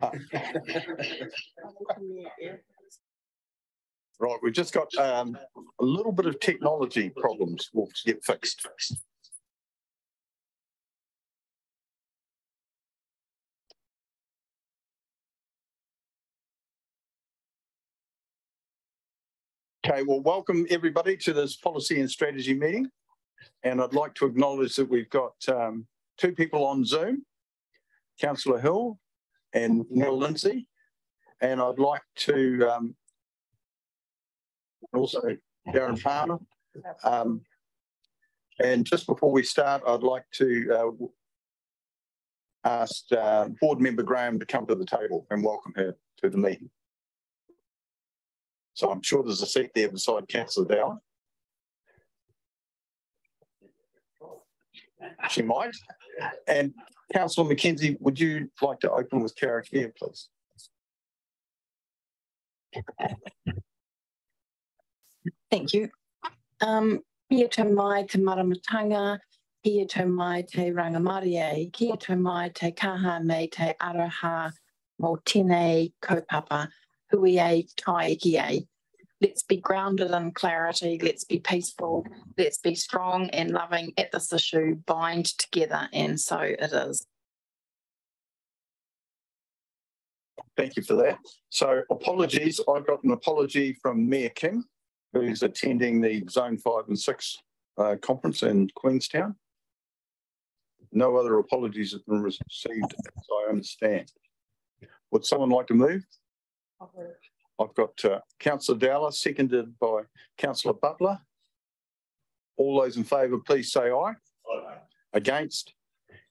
Right, we've just got um, a little bit of technology problems we'll get fixed. Okay, well, welcome everybody to this policy and strategy meeting. And I'd like to acknowledge that we've got um, two people on Zoom, Councillor Hill and Neil Lindsay. And I'd like to um, also Darren Palmer. Um, and just before we start, I'd like to uh, ask uh, Board Member Graham to come to the table and welcome her to the meeting. So I'm sure there's a seat there beside Councillor Dowler. She might. And Councillor McKenzie, would you like to open with Karakia, please? Thank you. Um, kia tau mai te maramatanga, kia tau mai te rangimarie, kia tau mai te kaha me te aroha mo tēnei kaupapa, hui e e. Let's be grounded in clarity, let's be peaceful, let's be strong and loving at this issue, bind together, and so it is. Thank you for that. So apologies, I've got an apology from Mayor King who's attending the Zone 5 and 6 uh, conference in Queenstown. No other apologies have been received, as I understand. Would someone like to move? I've got uh, Councillor Dowler, seconded by Councillor Butler. All those in favour, please say aye. Aye. Against?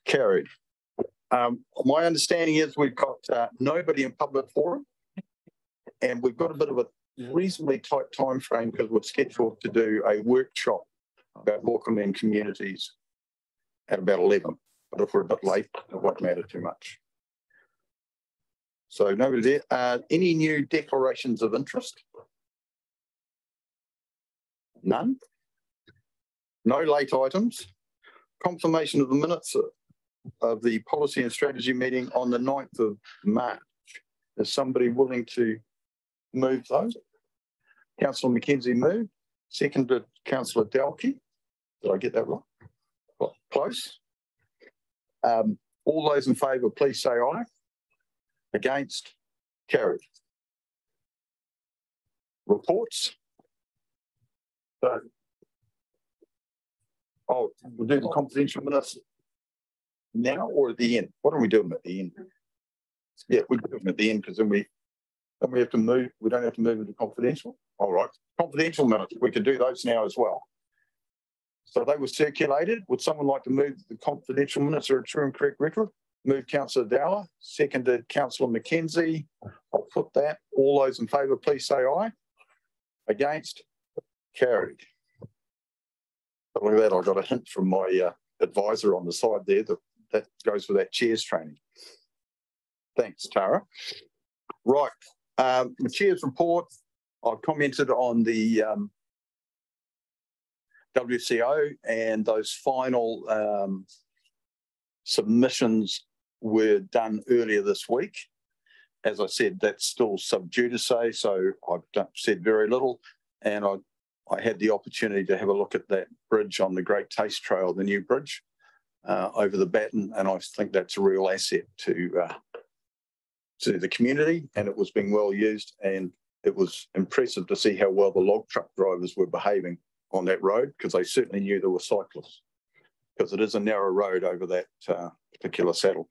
Carried. Um, my understanding is we've got uh, nobody in public forum and we've got a bit of a reasonably tight time frame because we're scheduled to do a workshop about Auckland communities at about 11. But if we're a bit late, it won't matter too much. So nobody there. Uh, any new declarations of interest? None. No late items. Confirmation of the minutes of the policy and strategy meeting on the 9th of March. Is somebody willing to move those? Councillor McKenzie moved, seconded Councillor Daikee. Did I get that right? Close. Um, all those in favour, please say aye. Against? Carried. Reports. So, oh, we'll do the confidential minutes now or at the end? What are we doing at the end? Yeah, we do them at the end because then we then we have to move. We don't have to move into confidential. All right, confidential minutes. We can do those now as well. So they were circulated. Would someone like to move the confidential minutes or a true and correct record? Move Councillor Dowler, seconded Councillor McKenzie. I'll put that. All those in favour, please say aye. Against? Carried. But look at that, I got a hint from my uh, advisor on the side there that that goes with that chairs training. Thanks, Tara. Right, um, the chair's report. I've commented on the um, WCO and those final um, submissions were done earlier this week. As I said, that's still sub judice, so I've said very little. And I, I had the opportunity to have a look at that bridge on the Great Taste Trail, the new bridge uh, over the baton, and I think that's a real asset to uh, to the community, and it was being well used, and it was impressive to see how well the log truck drivers were behaving on that road because they certainly knew there were cyclists because it is a narrow road over that uh, particular saddle.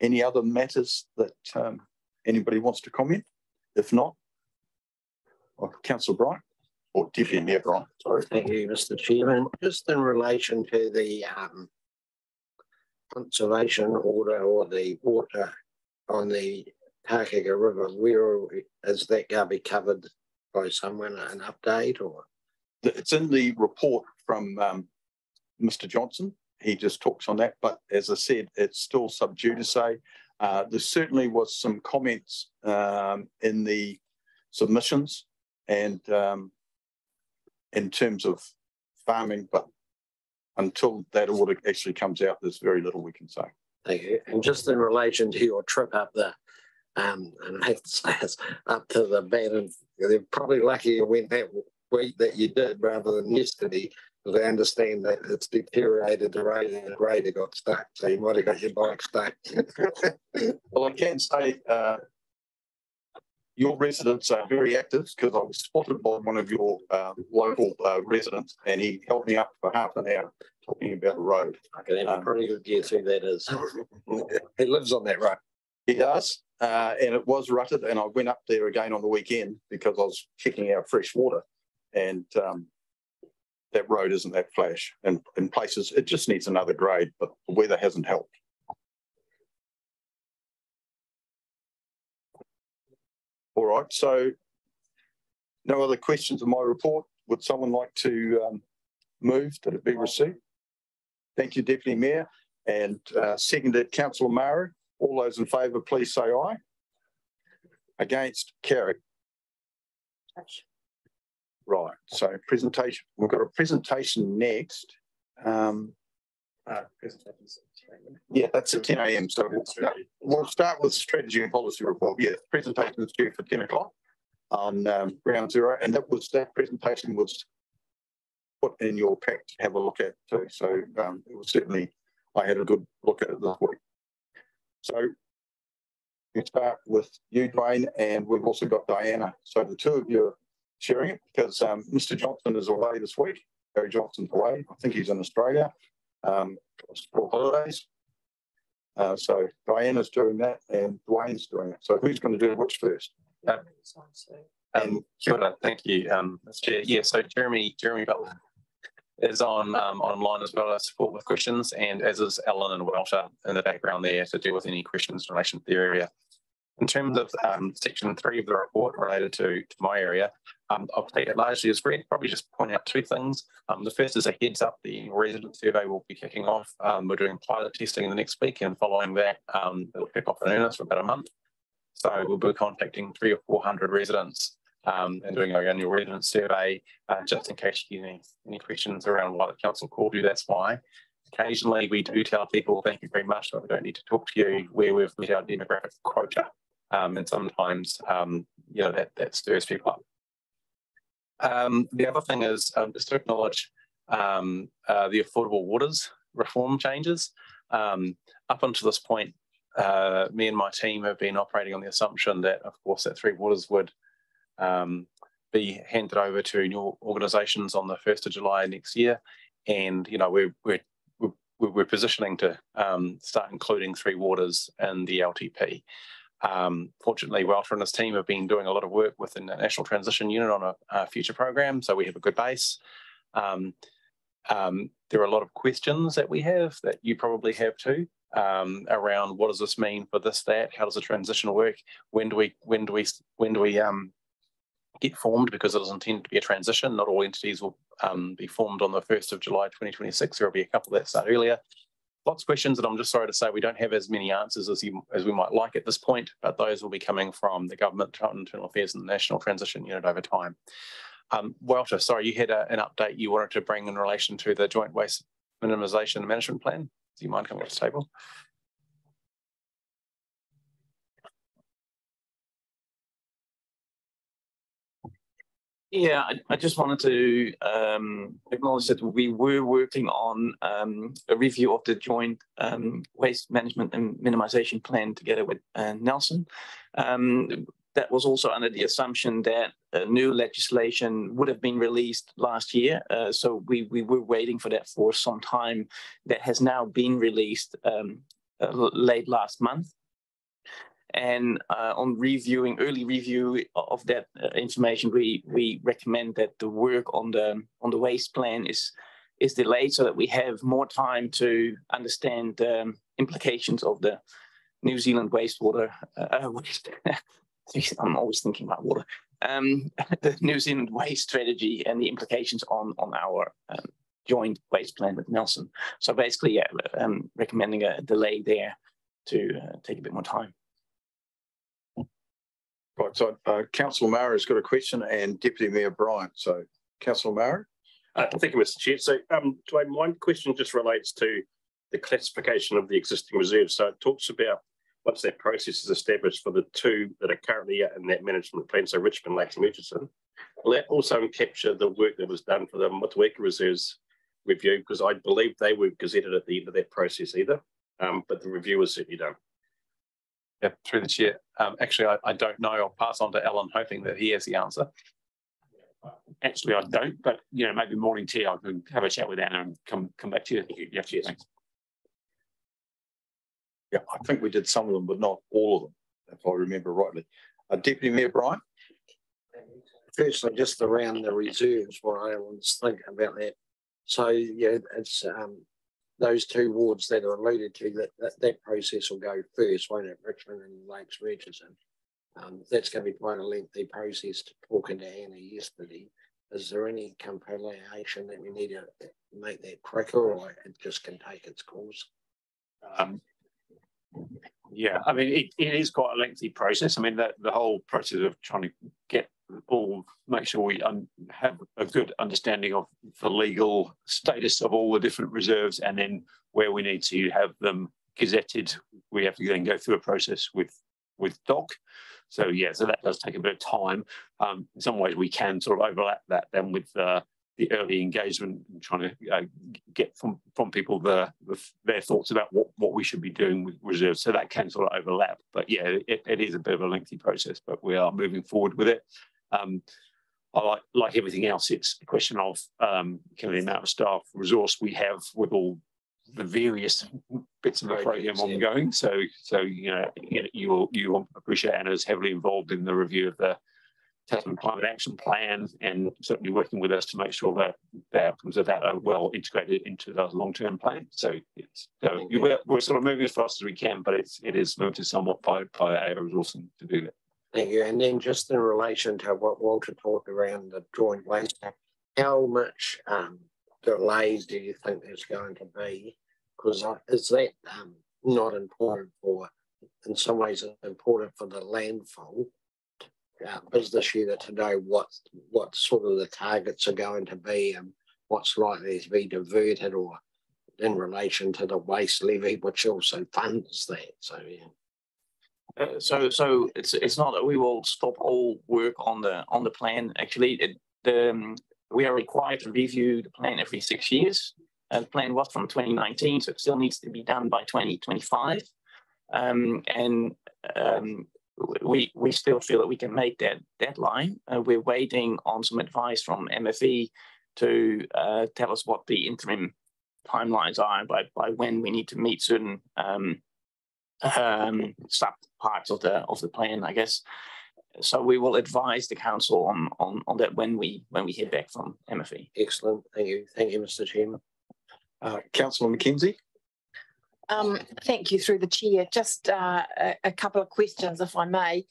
Any other matters that um, anybody wants to comment? If not, oh, Councillor Bryant or Deputy Mayor Bryant. Sorry. Thank you, Mr. Chairman. Just in relation to the um, conservation order or the water on the Tākaka River, where is that going to be covered by someone, an update or? It's in the report from um, Mr. Johnson. He just talks on that, but as I said, it's still sub judice. Uh, there certainly was some comments um, in the submissions and um, in terms of farming, but until that order actually comes out, there's very little we can say. Thank you. And just in relation to your trip up there, um, and I have to say it's up to the and they're probably lucky you went that week that you did rather than yesterday. Because I understand that it's deteriorated the rate and the grader got stuck, so you might have got your bike stuck. Well, I can say, uh, your residents are very active because I was spotted by one of your um, local uh, residents and he held me up for half an hour talking about the road. I can have a pretty good guess who that is. He lives on that road. He does, uh, and it was rutted and I went up there again on the weekend because I was checking out fresh water and um, that road isn't that flash and in places it just needs another grade, but the weather hasn't helped. All right, so no other questions of my report. Would someone like to um, move that it be received? Thank you, Deputy Mayor. And uh, seconded, Councillor Maru. All those in favour, please say aye. Against, carried. Right, so presentation, we've got a presentation next. Um, Uh, yeah, that's at ten AM, so we'll start, we'll start with strategy and policy report. Yeah, presentation is due for ten o'clock on um, ground zero, and that was, that presentation was put in your pack to have a look at too, so um, it was certainly, I had a good look at it this week. So we start with you, Dwayne, and we've also got Diana. So the two of you are sharing it because um, Mr. Johnson is away this week. Gary Johnson's away. I think he's in Australia um, for holidays. Uh, so Diana's doing that and Dwayne's doing it. So who's going to do which first? Um, kia ora, thank you, um, Mr. Chair. Yeah, so Jeremy, Jeremy Butler is on, um, online as well as support with questions and as is Ellen and Walter in the background there to deal with any questions in relation to the area. In terms of, um, section three of the report related to, to my area, um, I'll take it largely as read, probably just point out two things. Um, the first is a heads up, the resident survey will be kicking off. Um, we're doing pilot testing in the next week and following that, um, it'll kick off in earnest for about a month. So we'll be contacting three or 400 residents um, and doing our annual resident survey, uh, just in case you need any questions around why the council called you, that's why. Occasionally, we do tell people, thank you very much, but we don't need to talk to you where we've met our demographic quota. Um, and sometimes, um, you know, that, that stirs people up. Um, the other thing is um, just to acknowledge um, uh, the affordable waters reform changes. Um, up until this point, uh, me and my team have been operating on the assumption that, of course, that Three Waters would be handed over to new organisations on the first of July next year, and you know we're we're we're, we're positioning to um, start including Three Waters in the LTP. Um, fortunately, Walter and his team have been doing a lot of work within the National Transition Unit on a, a future program, so we have a good base. Um, um, there are a lot of questions that we have that you probably have too um, around what does this mean for this that how does the transition work? When do we when do we when do we um, get formed? Because it is intended to be a transition. Not all entities will um, be formed on the 1st of July 2026 there will be a couple that start earlier lots of questions and I'm just sorry to say we don't have as many answers as, you, as we might like at this point but those will be coming from the government internal affairs and the national transition unit over time um, Walter, sorry, you had a, an update you wanted to bring in relation to the joint waste minimisation management plan. Do you mind coming to the table? Yeah, I, I just wanted to um, acknowledge that we were working on um, a review of the joint um, waste management and minimization plan together with uh, Nelson. Um, that was also under the assumption that uh, new legislation would have been released last year. Uh, so we, we were waiting for that for some time. That has now been released um, uh, late last month. And uh, on reviewing, early review of that uh, information, we we recommend that the work on the on the waste plan is is delayed so that we have more time to understand the um, implications of the New Zealand wastewater uh, waste. I'm always thinking about water. Um, the New Zealand waste strategy and the implications on on our um, joint waste plan with Nelson. So basically, yeah, um, recommending a delay there to uh, take a bit more time. Right, so uh, Councillor Maru has got a question and Deputy Mayor Bryant. So Councillor Maru. Uh, thank you, Mr. Chair. So, um, Dwayne, my question just relates to the classification of the existing reserves. So it talks about once that process is established for the two that are currently in that management plan, so Richmond, Lakes and Murchison, will that also capture the work that was done for the Motueka reserves review? Because I believe they were gazetted at the end of that process either, um, but the review was certainly done. Yeah, through the chair. Um, actually, I, I don't know. I'll pass on to Alan, hoping that he has the answer. Actually, I don't, but you know, maybe morning tea, I can have a chat with Anna and come come back to you. Yeah, cheers. Thanks. Yeah, I think we did some of them, but not all of them, if I remember rightly. Uh, Deputy Mayor Bryant? Firstly, just around the reserves, what I was thinking about that. So, yeah, it's um, those two wards that are alluded to, that, that, that process will go first, won't it? Richmond and Lakes Murchison. Um, that's going to be quite a lengthy process to talking to Anna yesterday. Is there any compilation that we need to make that quicker or it just can take its course? Um, yeah, I mean, it, it is quite a lengthy process. I mean, the, the whole process of trying to get all, make sure we un, have a good understanding of the legal status of all the different reserves and then where we need to have them gazetted, we have to then go through a process with, with DOC. So yeah, so that does take a bit of time. Um, in some ways, we can sort of overlap that then with uh, the early engagement and trying to uh, get from from people the, the, their thoughts about what what we should be doing with reserves. So that can sort of overlap. But yeah, it, it is a bit of a lengthy process, but we are moving forward with it. Um, I like like everything else, it's a question of um, kind of the amount of staff resource we have with all the various bits of the program ongoing. So, so you know, you will you will appreciate Anna is heavily involved in the review of the Tasman Climate Action Plan, and certainly working with us to make sure that the outcomes of that are well integrated into the long-term plan. So, it's so we're, we're sort of moving as fast as we can, but it's it is limited somewhat by by our resourcing to do that. Thank you. And then just in relation to what Walter talked around the joint waste, how much um, delays do you think there's going to be? Because is that um, not important for, in some ways, important for the landfill uh, business unit to know what what sort of the targets are going to be and what's likely to be diverted or in relation to the waste levy, which also funds that. So yeah. So so it's it's not that we will stop all work on the on the plan. Actually, it, the um, we are required to review the plan every six years. The plan was from 2019, so it still needs to be done by 2025. Um, and um, we we still feel that we can make that deadline. Uh, we're waiting on some advice from MFE to uh, tell us what the interim timelines are by by when we need to meet certain um, um, sub parts of the of the plan, I guess so we will advise the council on, on, on that when we when we hear back from MFE. Excellent. Thank you. Thank you, Mr. Chairman. Uh, Councillor McKenzie. Um, thank you through the chair. Just uh, a, a, couple of questions, if I may.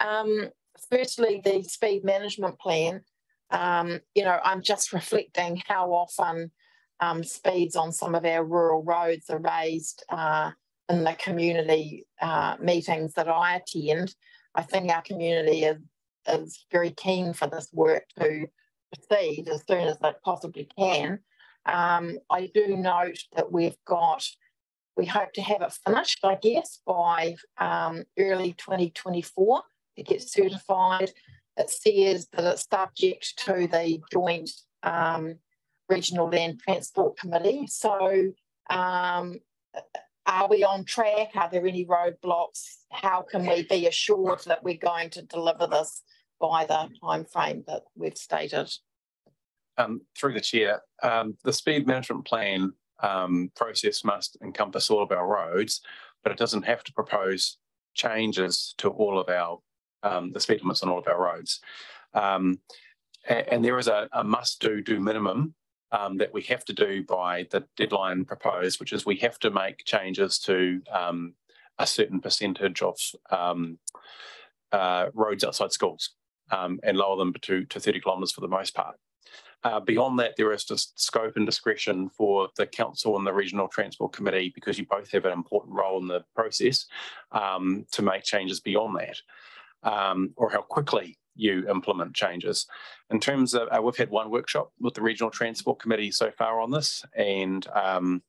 Um, firstly, the speed management plan. Um, you know, I'm just reflecting how often um, speeds on some of our rural roads are raised uh, in the community uh, meetings that I attend. I think our community is, is very keen for this work to proceed as soon as it possibly can. Um, I do note that we've got, we hope to have it finished, I guess, by um, early 2024 to get certified. It says that it's subject to the joint um, regional land transport committee. So um, are we on track? Are there any roadblocks? How can we be assured that we're going to deliver this by the time frame that we've stated? Um, through the chair, um, the speed management plan um, process must encompass all of our roads, but it doesn't have to propose changes to all of our um, the speed limits on all of our roads. Um, and, there is a, a must do do minimum um, that we have to do by the deadline proposed, which is we have to make changes to um, a certain percentage of um, uh, roads outside schools um, and lower them to, to 30 kilometres for the most part. Uh, beyond that, there is just scope and discretion for the council and the regional transport committee because you both have an important role in the process um, to make changes beyond that, um, or how quickly you implement changes. In terms of, uh, we've had one workshop with the Regional Transport Committee so far on this, and um,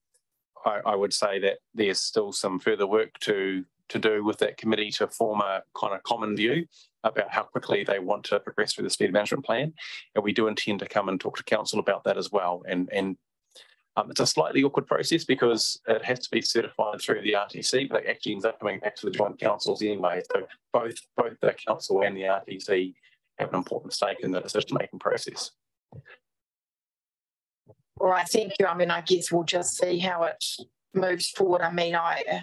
I, I would say that there's still some further work to to do with that committee to form a kind of common view about how quickly they want to progress through the speed management plan. And we do intend to come and talk to council about that as well. And, and um, it's a slightly awkward process because it has to be certified through the RTC, but it actually ends up coming back to the joint councils anyway. So both both the council and the RTC have an important stake in the decision making process. All right, thank you. I mean, I guess we'll just see how it moves forward. I mean, I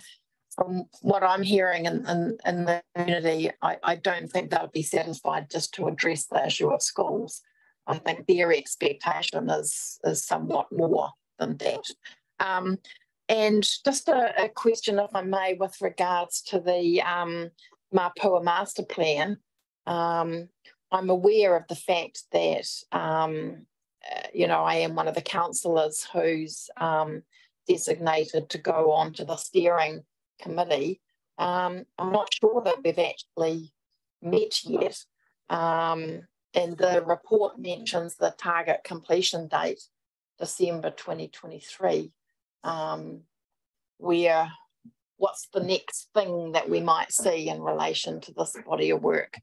from what I'm hearing in, in, in the community, I, I don't think they'll be satisfied just to address the issue of schools. I think their expectation is is somewhat more than that. Um, and just a, a, question, if I may, with regards to the um, Mapua Master Plan. Um, I'm aware of the fact that, um, uh, you know, I am one of the councillors who's um, designated to go on to the steering committee. Um, I'm not sure that we've actually met yet. Um, and the report mentions the target completion date, December 2023. Um, where what's the next thing that we might see in relation to this body of work?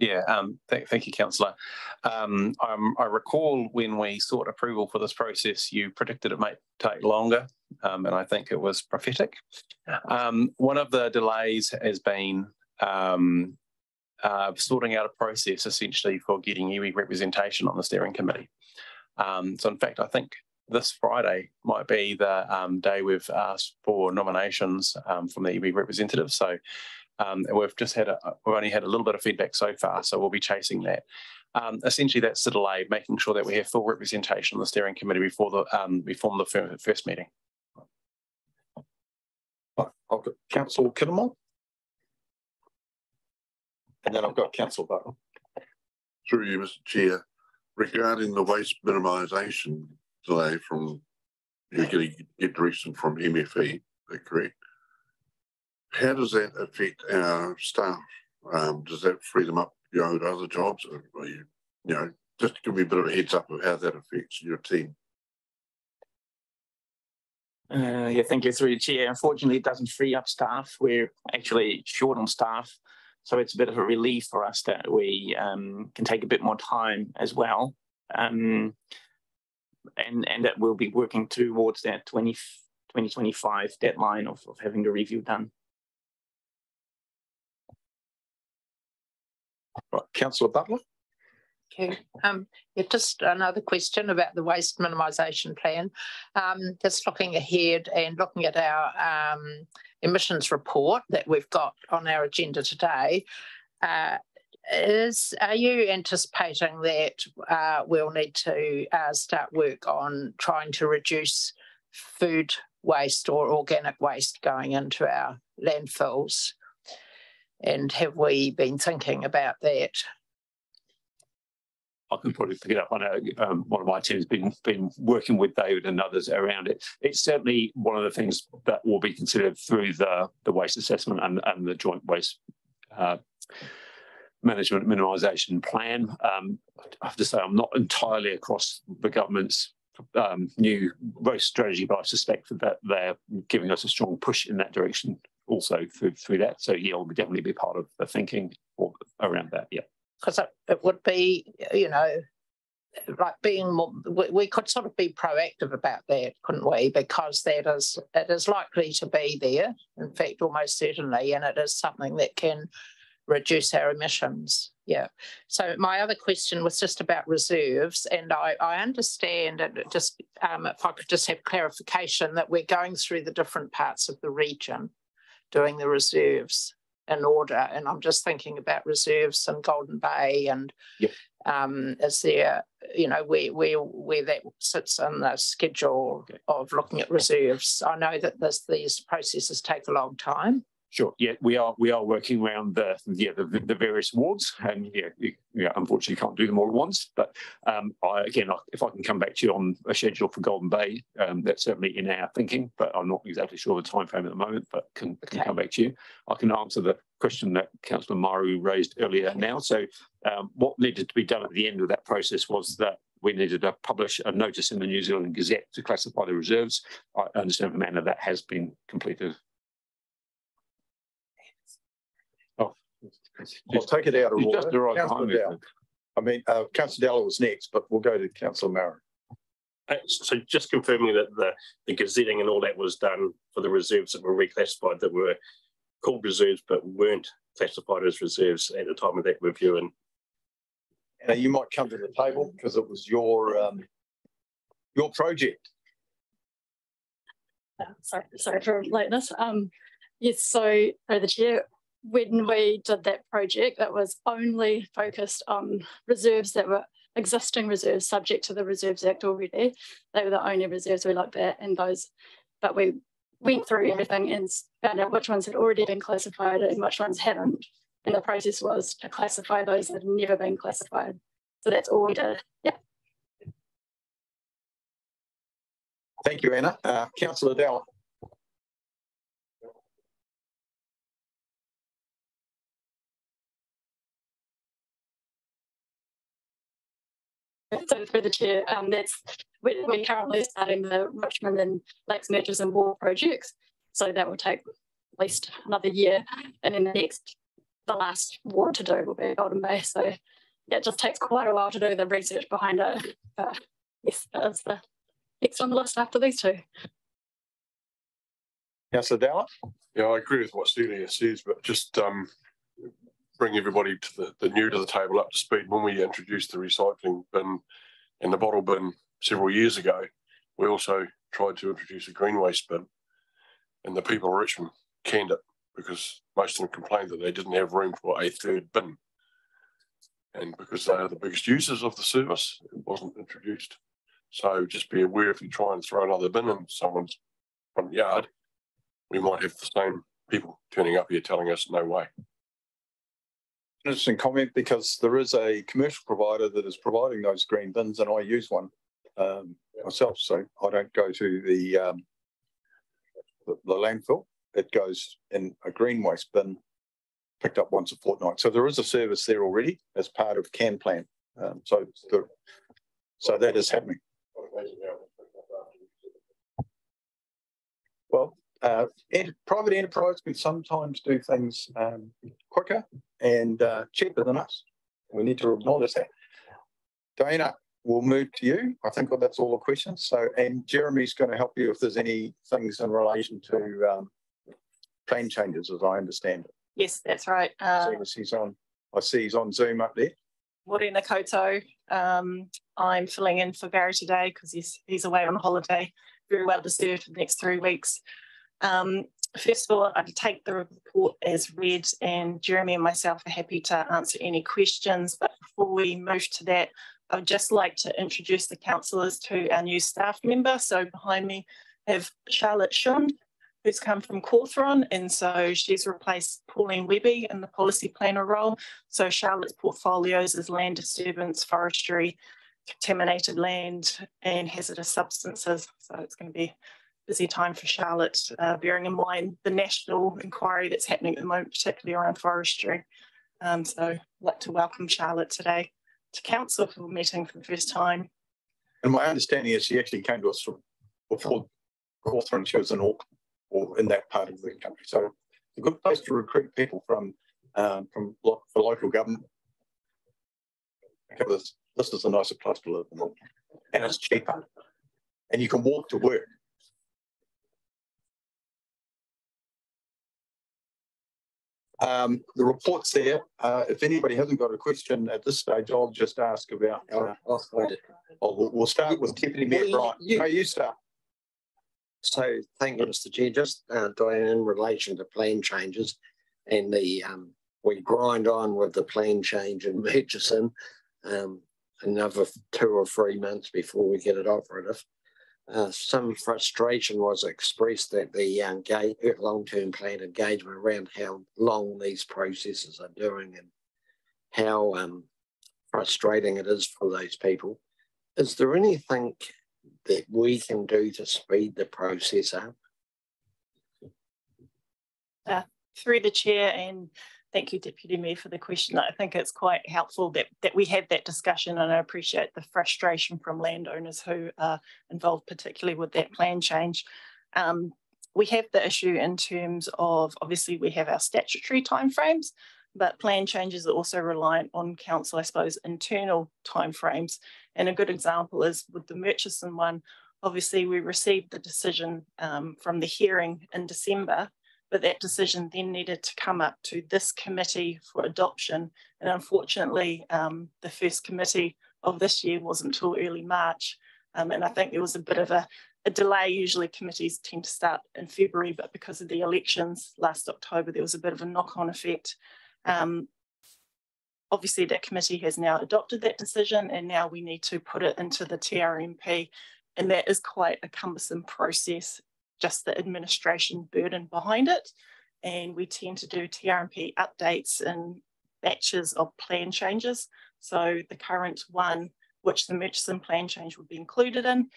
Yeah, um, th thank you, Councillor. Um, I recall when we sought approval for this process, you predicted it might take longer, um, and I think it was prophetic. Um, one of the delays has been um, uh, sorting out a process essentially for getting iwi representation on the steering committee. Um, so, in fact, I think this Friday might be the day we've asked for nominations from the iwi representatives. So, um, we've just had a, we've only had a little bit of feedback so far, so we'll be chasing that. Um, essentially, that's the delay, making sure that we have full representation on the steering committee before the um, we form the first meeting. I've got Councillor Kininmonth. And then I've got Councillor Butler. Through you, Mr Chair, regarding the waste minimisation delay from you're getting get direction from MFE, is that correct? How does that affect our staff? Um, does that free them up, you know, to other jobs? Or you, you know, just give me a bit of a heads up of how that affects your team. Uh, yeah, thank you through the chair. Unfortunately, it doesn't free up staff. We're actually short on staff. So it's a bit of a relief for us that we um, can take a bit more time as well. Um, and, and that we'll be working towards that 20, 2025 deadline of, of having the review done. Right, Councillor Butler. You. Um, just another question about the waste minimisation plan. Um, just looking ahead and looking at our um, emissions report that we've got on our agenda today, uh, is are you anticipating that uh, we'll need to uh, start work on trying to reduce food waste or organic waste going into our landfills? And have we been thinking about that? I can probably pick it up. I know um, one of my teams been been working with David and others around it. It's certainly one of the things that will be considered through the the waste assessment and, and the joint waste uh, management minimisation plan. Um, I have to say I'm not entirely across the government's um, new waste strategy, but I suspect that they're giving us a strong push in that direction also through through that. So yeah, will definitely be part of the thinking around that. Yeah, because it would be, you know, like being more, we, could sort of be proactive about that, couldn't we? Because that is it is likely to be there. In fact, almost certainly, and it is something that can reduce our emissions. Yeah. So my other question was just about reserves, and I, I understand, and just um, if I could just have clarification that we're going through the different parts of the region doing the reserves in order. And I'm just thinking about reserves in Golden Bay and yep. um, is there, you know, where, where, where that sits in the schedule okay. of looking at reserves. I know that this, these processes take a long time. Sure. Yeah, we are we are working around the yeah the, the various wards, and yeah, you, yeah, unfortunately can't do them all at once. But um, I, again, if I can come back to you on a schedule for Golden Bay, um, that's certainly in our thinking. But I'm not exactly sure the time frame at the moment. But can can okay. come back to you. I can answer the question that Councillor Maru raised earlier now. So um, what needed to be done at the end of that process was that we needed to publish a notice in the New Zealand Gazette to classify the reserves. I understand from Anna that has been completed. Oh, I'll take it out of you order. just arrived Councillor behind. Dow. I mean, uh, councillor Dalla was next, but we'll go to councillor Maru. Uh, So just confirming that the, the gazetting and all that was done for the reserves that were reclassified that were called reserves but weren't classified as reserves at the time of that review and Now, you might come to the table because it was your, um, your project. Uh, sorry, sorry for lateness. Um, yes, so uh, the chair, when we did that project, that was only focused on reserves that were existing reserves subject to the Reserves Act already. They were the only reserves we looked at and those, but we went through everything and found out which ones had already been classified and which ones hadn't. And the process was to classify those that had never been classified. So that's all we did. Yeah. Thank you, Anna. Uh, councillor Dalla. So through the chair, um, that's, we're, we're currently starting the Richmond and Lakes Murchison Ward projects. So that will take at least another year. And then the next, the last ward to do will be Golden Bay. So yeah, it just takes quite a while to do the research behind it. But yes, that's the next on the list after these two. Councillor Dalla. Yeah, I agree with what Celia says, but just um bring everybody to the, the new to the table up to speed. When we introduced the recycling bin and the bottle bin several years ago, we also tried to introduce a green waste bin. And the people of Richmond canned it because most of them complained that they didn't have room for a third bin. And because they are the biggest users of the service, it wasn't introduced. So just be aware if you try and throw another bin in someone's front yard, we might have the same people turning up here telling us no way. Interesting comment because there is a commercial provider that is providing those green bins and I use one um, myself. So I don't go to the, um, the, the landfill. It goes in a green waste bin picked up once a fortnight. So there is a service there already as part of Can Plan. Um, so, the, so that is happening. Well, uh, private enterprise can sometimes do things um, quicker and uh, cheaper than us. We need to acknowledge that. Diana, we'll move to you. I think that's all the questions. So, and Jeremy's going to help you if there's any things in relation to um, plan changes, as I understand it. Yes, that's right. Uh, So he's on. I see he's on Zoom up there. Mōrena koutou. Um, I'm filling in for Barry today because he's he's away on holiday. Very well deserved for the next three weeks. Um, first of all, I take the report as read, and Jeremy and myself are happy to answer any questions. But before we move to that, I would just like to introduce the councillors to our new staff member. So behind me have Charlotte Shun, who's come from Cawthron, and so she's replaced Pauline Webby in the policy planner role. So Charlotte's portfolios is land disturbance, forestry, contaminated land, and hazardous substances. So it's going to be busy time for Charlotte, uh, bearing in mind the national inquiry that's happening at the moment, particularly around forestry. Um, so I'd like to welcome Charlotte today to council for meeting for the first time. And my understanding is she actually came to us from before Cawthron. She was in Auckland or in that part of the country. So it's a good place to recruit people from um, from lo- for local government. This, this is a nicer place to live in, and it's cheaper, and you can walk to work. Um, the report's there. Uh, if anybody hasn't got a question at this stage, I'll just ask about. Uh, I'll find it. oh, we'll, we'll start with Deputy Mayor Bryant. you- No, you start. So thank you, Mr Chair. Just uh, Diane, in relation to plan changes and the, um, we grind on with the plan change in Murchison. Um, another two or three months before we get it operative. Uh, some frustration was expressed that the long-term plan engagement around how long these processes are doing and how um, frustrating it is for those people. Is there anything that we can do to speed the process up? through the chair and Thank you, Deputy Mayor, for the question. I think it's quite helpful that, that we have that discussion and I appreciate the frustration from landowners who are involved, particularly with that plan change. Um, we have the issue in terms of, obviously we have our statutory timeframes, but plan changes are also reliant on council, I suppose, internal timeframes. And a good example is with the Murchison one, obviously we received the decision um, from the hearing in December but that decision then needed to come up to this committee for adoption. And unfortunately, um, the first committee of this year wasn't until early March. Um, and I think there was a bit of a, a, delay. Usually committees tend to start in February, but because of the elections last October, there was a bit of a knock-on effect. Um, obviously that committee has now adopted that decision and now we need to put it into the TRMP and that is quite a cumbersome process just the administration burden behind it. And we tend to do TRMP updates in batches of plan changes. So the current one, which the Murchison plan change would be included in,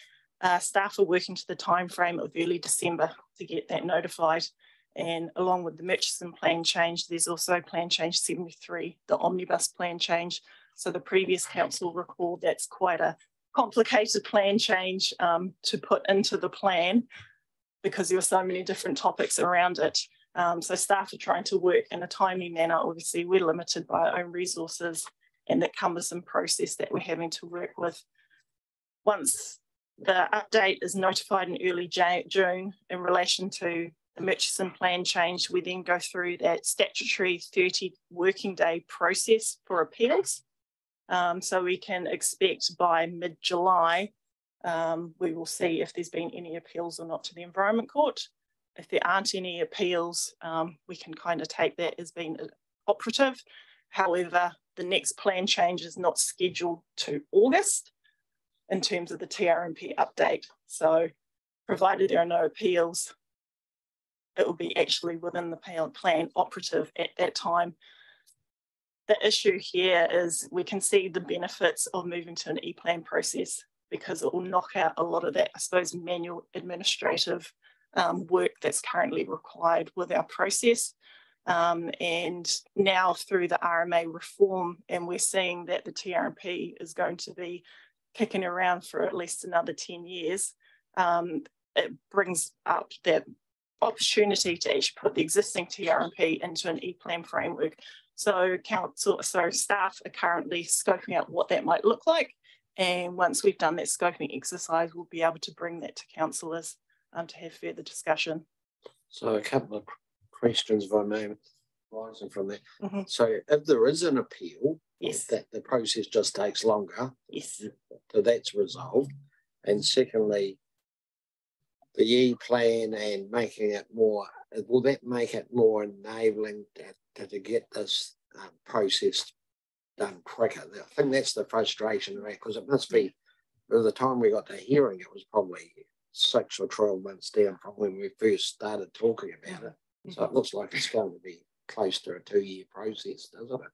uh, staff are working to the timeframe of early December to get that notified. And along with the Murchison plan change, there's also plan change 73, the omnibus plan change. So the previous council recalled that's quite a complicated plan change um, to put into the plan because there were so many different topics around it. Um, so staff are trying to work in a timely manner. Obviously, we're limited by our own resources and that cumbersome process that we're having to work with. Once the update is notified in early June in relation to the Murchison plan change, we then go through that statutory 30 working day process for appeals. Um, so we can expect by mid-July um, we will see if there's been any appeals or not to the Environment Court. If there aren't any appeals, um, we can kind of take that as being operative. However, the next plan change is not scheduled to August in terms of the TRMP update. So provided there are no appeals, it will be actually within the plan operative at that time. The issue here is we can see the benefits of moving to an e-plan process because it will knock out a lot of that, I suppose, manual administrative um, work that's currently required with our process. Um, and now through the RMA reform, and we're seeing that the TRMP is going to be kicking around for at least another 10 years, um, it brings up that opportunity to actually put the existing TRMP into an e-plan framework. So council, so staff are currently scoping out what that might look like and once we've done that scoping exercise, we'll be able to bring that to councillors um, to have further discussion. So a couple of questions, if I may, rising from that. Mm -hmm. So if there is an appeal, yes, that the process just takes longer. Yes. So that's resolved. And secondly, the E plan and making it more, will that make it more enabling to, to get this uh, process done quicker. I think that's the frustration right? because it must be by the time we got to hearing, it was probably six or 12 months down from when we first started talking about it. So it looks like it's going to be close to a two year process, doesn't it?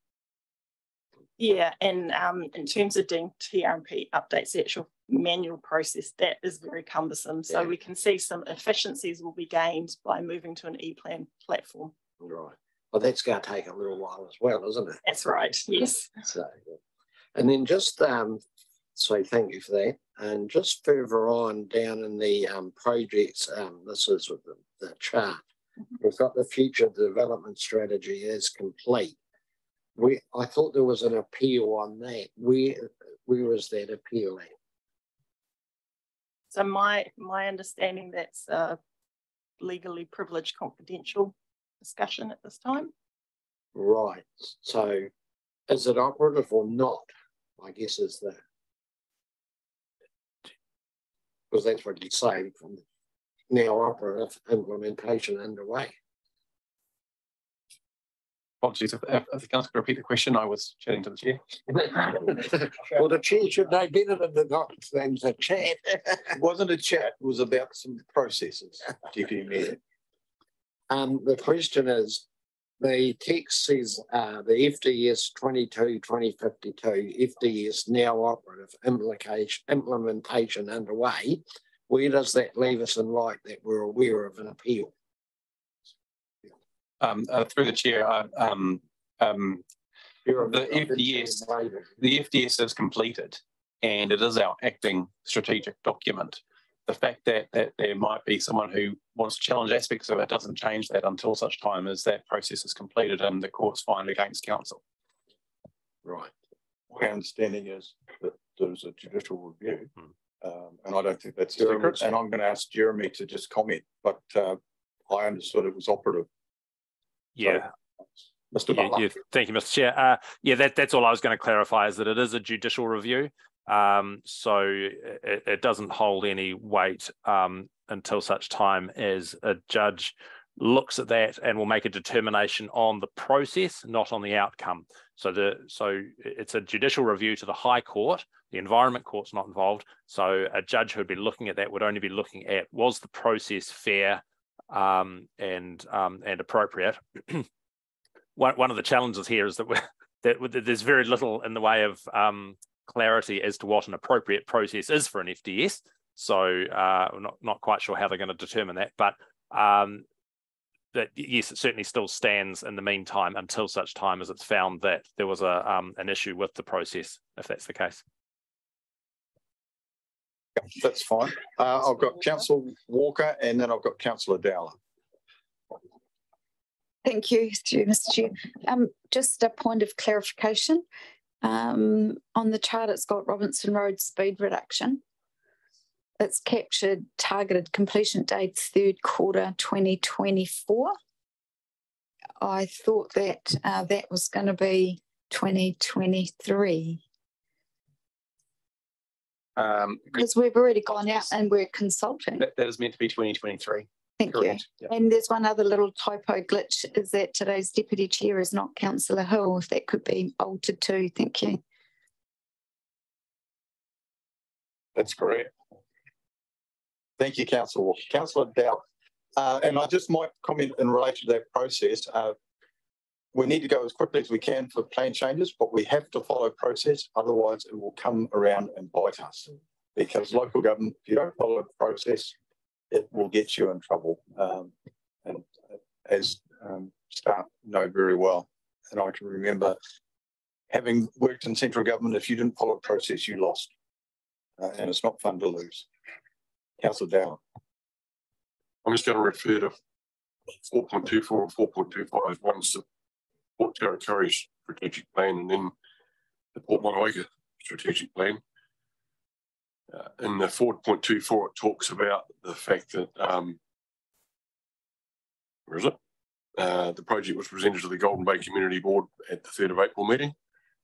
Yeah, and um, in terms of doing TRMP updates, the actual manual process, that is very cumbersome. So yeah. we can see some efficiencies will be gained by moving to an e-plan platform. Right. Well, that's going to take a little while as well, isn't it? That's right. Yes. So, and then just um, so thank you for that. And just further on down in the um, projects, um, this is the, the chart. Mm-hmm. We've got the future development strategy is complete. We, I thought there was an appeal on that. Where, where was that appeal at? So my my understanding that's uh, legally privileged, confidential discussion at this time. Right. So is it operative or not? I guess is the because that's what you say from now operative implementation underway. Apologies if, if, if can repeat the question. I was chatting to the chair. well, the chair should know better than the not than the chat. it wasn't a chat. It was about some processes, Deputy Mayor. Um, the question is, the text says uh, the FDS 22 2052, FDS now operative implication, implementation underway. Where does that leave us in light that we're aware of an appeal? Um, uh, through the chair, uh, um, um, the FDS, the FDS is completed and it is our acting strategic document. The fact that, that there might be someone who wants to challenge aspects of it doesn't change that until such time as that process is completed and the court's fined against council. Right. My understanding is that there's a judicial review. Um, and I don't think that's a secret. And I'm going to ask Jeremy to just comment, but uh, I understood it was operative. Yeah. Mr. Yeah, Butler. yeah, thank you, Mr. Chair. Uh, yeah, that, that's all I was going to clarify is that it is a judicial review. Um, so it, it doesn't hold any weight um, until such time as a judge looks at that and will make a determination on the process, not on the outcome. So the so it's a judicial review to the High Court. The Environment Court's not involved. So a judge who'd be looking at that would only be looking at was the process fair um, and um, and appropriate. one one of the challenges here is that that there's very little in the way of um, clarity as to what an appropriate process is for an FDS. So uh, we're not not quite sure how they're going to determine that, but um, that yes, it certainly still stands in the meantime until such time as it's found that there was a um, an issue with the process, if that's the case. That's fine. Uh, I've got Councillor Walker and then I've got Councillor Dowler. Thank you, Mr. Chair. Um, just a point of clarification. Um, on the chart, it's got Robinson Road speed reduction. It's captured targeted completion dates third quarter 2024. I thought that uh, that was going to be 2023 Um, because we've already gone out and we're consulting. that, that is meant to be 2023. Thank you. Correct. Yeah. And there's one other little typo glitch is that today's deputy chair is not councillor Hill. If that could be altered too, thank you. That's correct. Thank you, Councillor. Councillor Dowler. Uh, and I just might comment in relation to that process. Uh, we need to go as quickly as we can for plan changes, but we have to follow process. Otherwise, it will come around and bite us. Because local government, if you don't follow the process, it will get you in trouble. Um, and as um, staff know very well, and I can remember having worked in central government, if you didn't follow a process, you lost. Uh, and it's not fun to lose. Councillor Dowler. I'm just going to refer to four point two four and four point two five. One's the Port Tarakohe strategic plan and then the Port Motueka strategic plan. Uh, in the four point two four, it talks about the fact that um, where is it? Uh, the project was presented to the Golden Bay Community Board at the third of April meeting.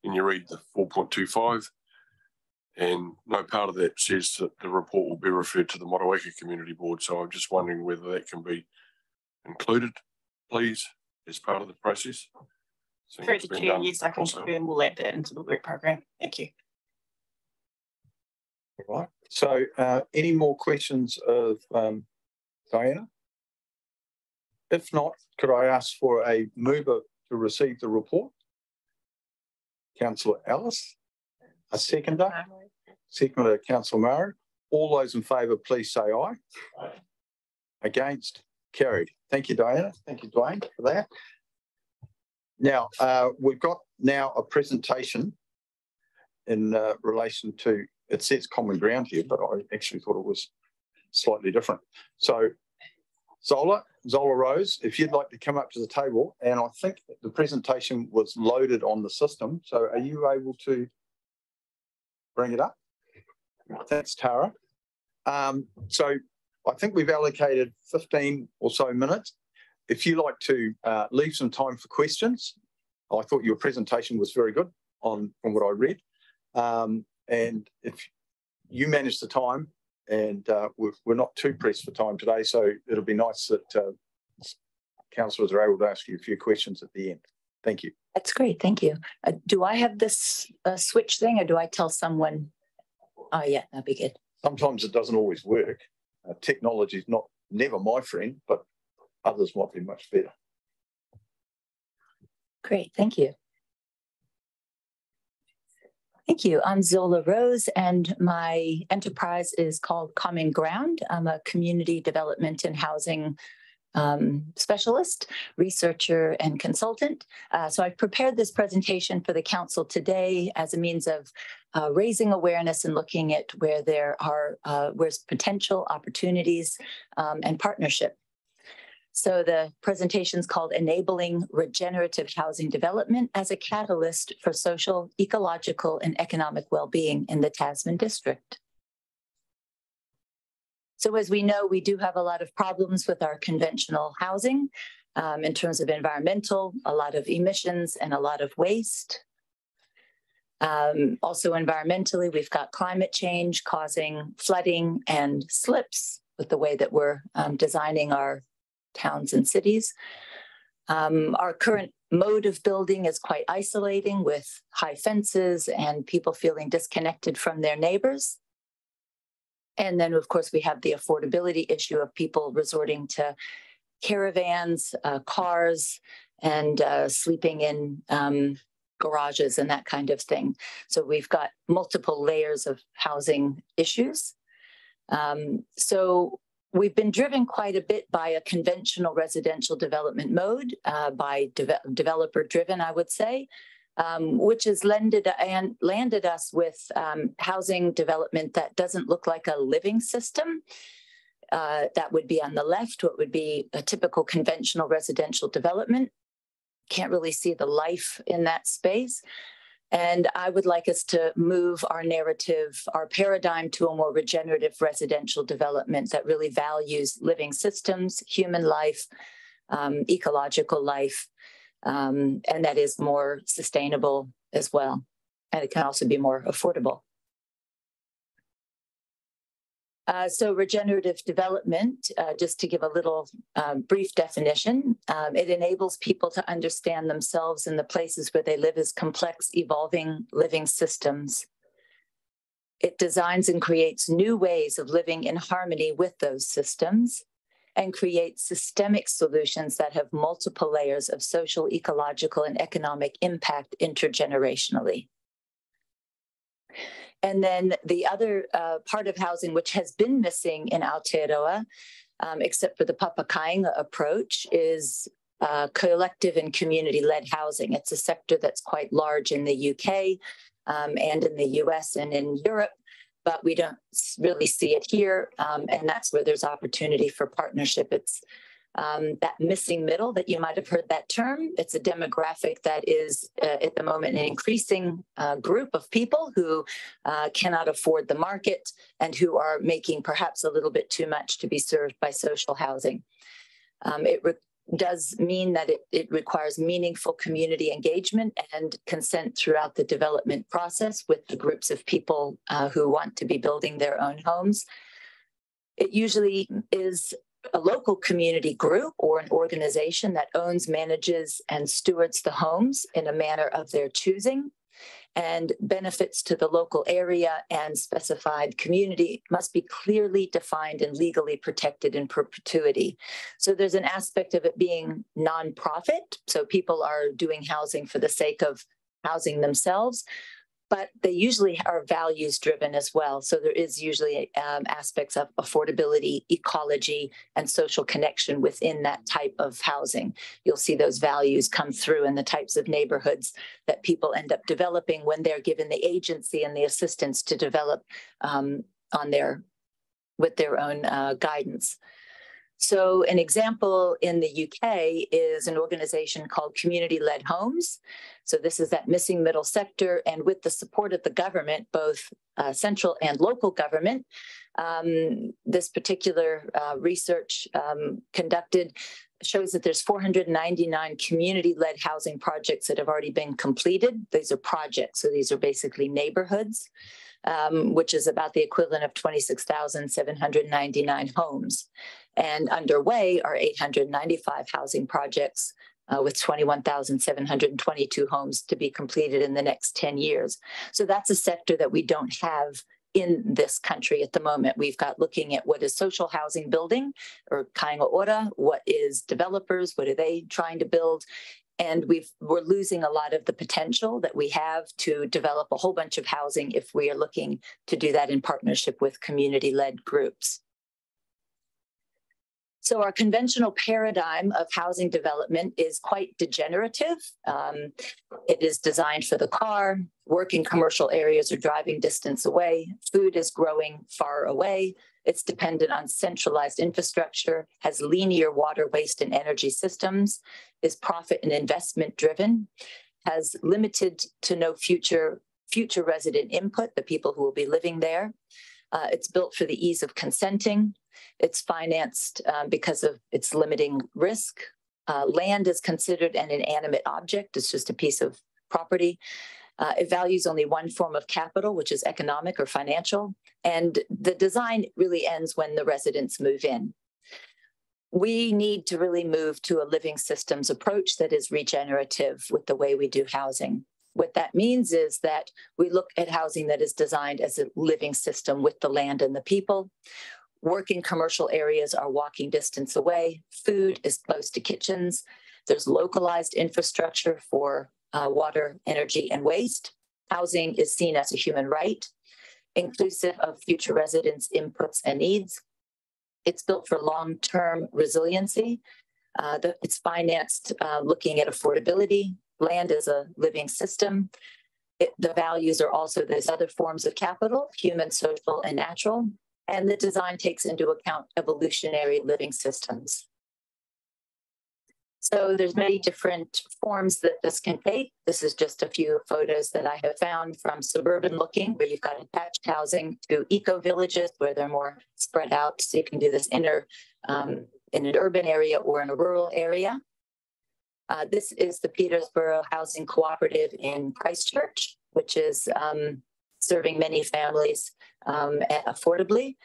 And you read the four point two five. And no part of that says that the report will be referred to the Motueka Community Board. So I'm just wondering whether that can be included, please, as part of the process. Through the chair, done yes, I can also. confirm we'll add that into the work program. Thank you. Right. So uh, any more questions of um, Diana? If not, could I ask for a mover to receive the report? Councillor Ellis, a seconder, seconder Councillor Murray. All those in favour, please say aye. Against, carried. Thank you, Diana. Thank you, Dwayne, for that. Now, uh, we've got now a presentation in uh, relation to, it says common ground here, but I actually thought it was slightly different. So Zola, Zola Rose, if you'd like to come up to the table, and I think the presentation was loaded on the system. So are you able to bring it up? Thanks, Tara. Um, so I think we've allocated 15 or so minutes. If you like to uh, leave some time for questions, I thought your presentation was very good on from what I read. Um, and if you manage the time, and uh, we're, we're not too pressed for time today, so it'll be nice that uh, councillors are able to ask you a few questions at the end. Thank you. That's great. Thank you. Uh, do I have this uh, switch thing or do I tell someone? Oh, yeah, that'd be good. Sometimes it doesn't always work. Uh, technology is not never my friend, but others might be much better. Great. Thank you. Thank you. I'm Zola Rose, and my enterprise is called Common Ground. I'm a community development and housing um, specialist, researcher, and consultant. Uh, so I've prepared this presentation for the council today as a means of uh, raising awareness and looking at where there are uh, where's potential opportunities um, and partnership. So the presentation is called Enabling Regenerative Housing Development as a Catalyst for Social, Ecological, and Economic Well-Being in the Tasman District. So as we know, we do have a lot of problems with our conventional housing um, in terms of environmental, a lot of emissions and a lot of waste. Um, also environmentally, we've got climate change causing flooding and slips with the way that we're um, designing our towns and cities. Um, our current mode of building is quite isolating with high fences and people feeling disconnected from their neighbors. And then, of course, we have the affordability issue of people resorting to caravans, uh, cars, and uh, sleeping in um, garages and that kind of thing. So we've got multiple layers of housing issues. Um, so we've been driven quite a bit by a conventional residential development mode, uh, by de developer driven, I would say um, which has landed and landed us with um, housing development that doesn't look like a living system. Uh, that would be on the left, what would be a typical conventional residential development. Can't really see the life in that space. And I would like us to move our narrative, our paradigm to a more regenerative residential development that really values living systems, human life, um, ecological life, um, and that is more sustainable as well. And it can also be more affordable. Uh, so regenerative development, uh, just to give a little um, brief definition, um, it enables people to understand themselves and the places where they live as complex, evolving living systems. It designs and creates new ways of living in harmony with those systems and create systemic solutions that have multiple layers of social, ecological, and economic impact intergenerationally. And then the other uh, part of housing, which has been missing in Aotearoa, um, except for the Papakainga approach, is uh, collective and community-led housing. It's a sector that's quite large in the UK um, and in the US and in Europe, but we don't really see it here. Um, and that's where there's opportunity for partnership. It's um, that missing middle that you might have heard that term. It's a demographic that is uh, at the moment an increasing uh, group of people who uh, cannot afford the market and who are making perhaps a little bit too much to be served by social housing. Um, it, re does mean that it, it requires meaningful community engagement and consent throughout the development process with the groups of people uh, who want to be building their own homes. It usually is a local community group or an organization that owns, manages, and stewards the homes in a manner of their choosing and benefits to the local area and specified community must be clearly defined and legally protected in perpetuity. So there's an aspect of it being nonprofit. So people are doing housing for the sake of housing themselves, but they usually are values driven as well. So there is usually um, aspects of affordability, ecology, and social connection within that type of housing. You'll see those values come through in the types of neighborhoods that people end up developing when they're given the agency and the assistance to develop um, on their with their own uh, guidance. So an example in the UK is an organization called Community Led Homes. So this is that missing middle sector and with the support of the government, both uh, central and local government, um, this particular uh, research um, conducted shows that there's 499 community-led housing projects that have already been completed. These are projects, so these are basically neighborhoods, um, which is about the equivalent of 26,799 homes. And underway are 895 housing projects uh, with 21,722 homes to be completed in the next 10 years. So that's a sector that we don't have in this country at the moment. We've got looking at what is social housing building or kainga ora, what is developers, what are they trying to build? And we've, we're losing a lot of the potential that we have to develop a whole bunch of housing if we are looking to do that in partnership with community-led groups. So our conventional paradigm of housing development is quite degenerative. Um, it is designed for the car, working commercial areas are driving distance away, food is growing far away, it's dependent on centralized infrastructure, has linear water waste and energy systems, is profit and investment driven, has limited to no future future resident input, the people who will be living there. Uh, it's built for the ease of consenting. It's financed um, because of its limiting risk. Uh, land is considered an inanimate object. It's just a piece of property. Uh, it values only one form of capital, which is economic or financial. And the design really ends when the residents move in. We need to really move to a living systems approach that is regenerative with the way we do housing. What that means is that we look at housing that is designed as a living system with the land and the people. Working commercial areas are walking distance away. Food is close to kitchens. There's localized infrastructure for uh, water, energy, and waste. Housing is seen as a human right, inclusive of future residents' inputs and needs. It's built for long-term resiliency. Uh, the, it's financed uh, looking at affordability. Land is a living system. It, the values are also those other forms of capital, human, social, and natural. And the design takes into account evolutionary living systems. So there's many different forms that this can take. This is just a few photos that I have found from suburban looking, where you've got attached housing, to eco villages, where they're more spread out. So you can do this inner um, in an urban area or in a rural area. Uh, this is the Petersboro Housing Cooperative in Christchurch, which is um, serving many families um, affordably.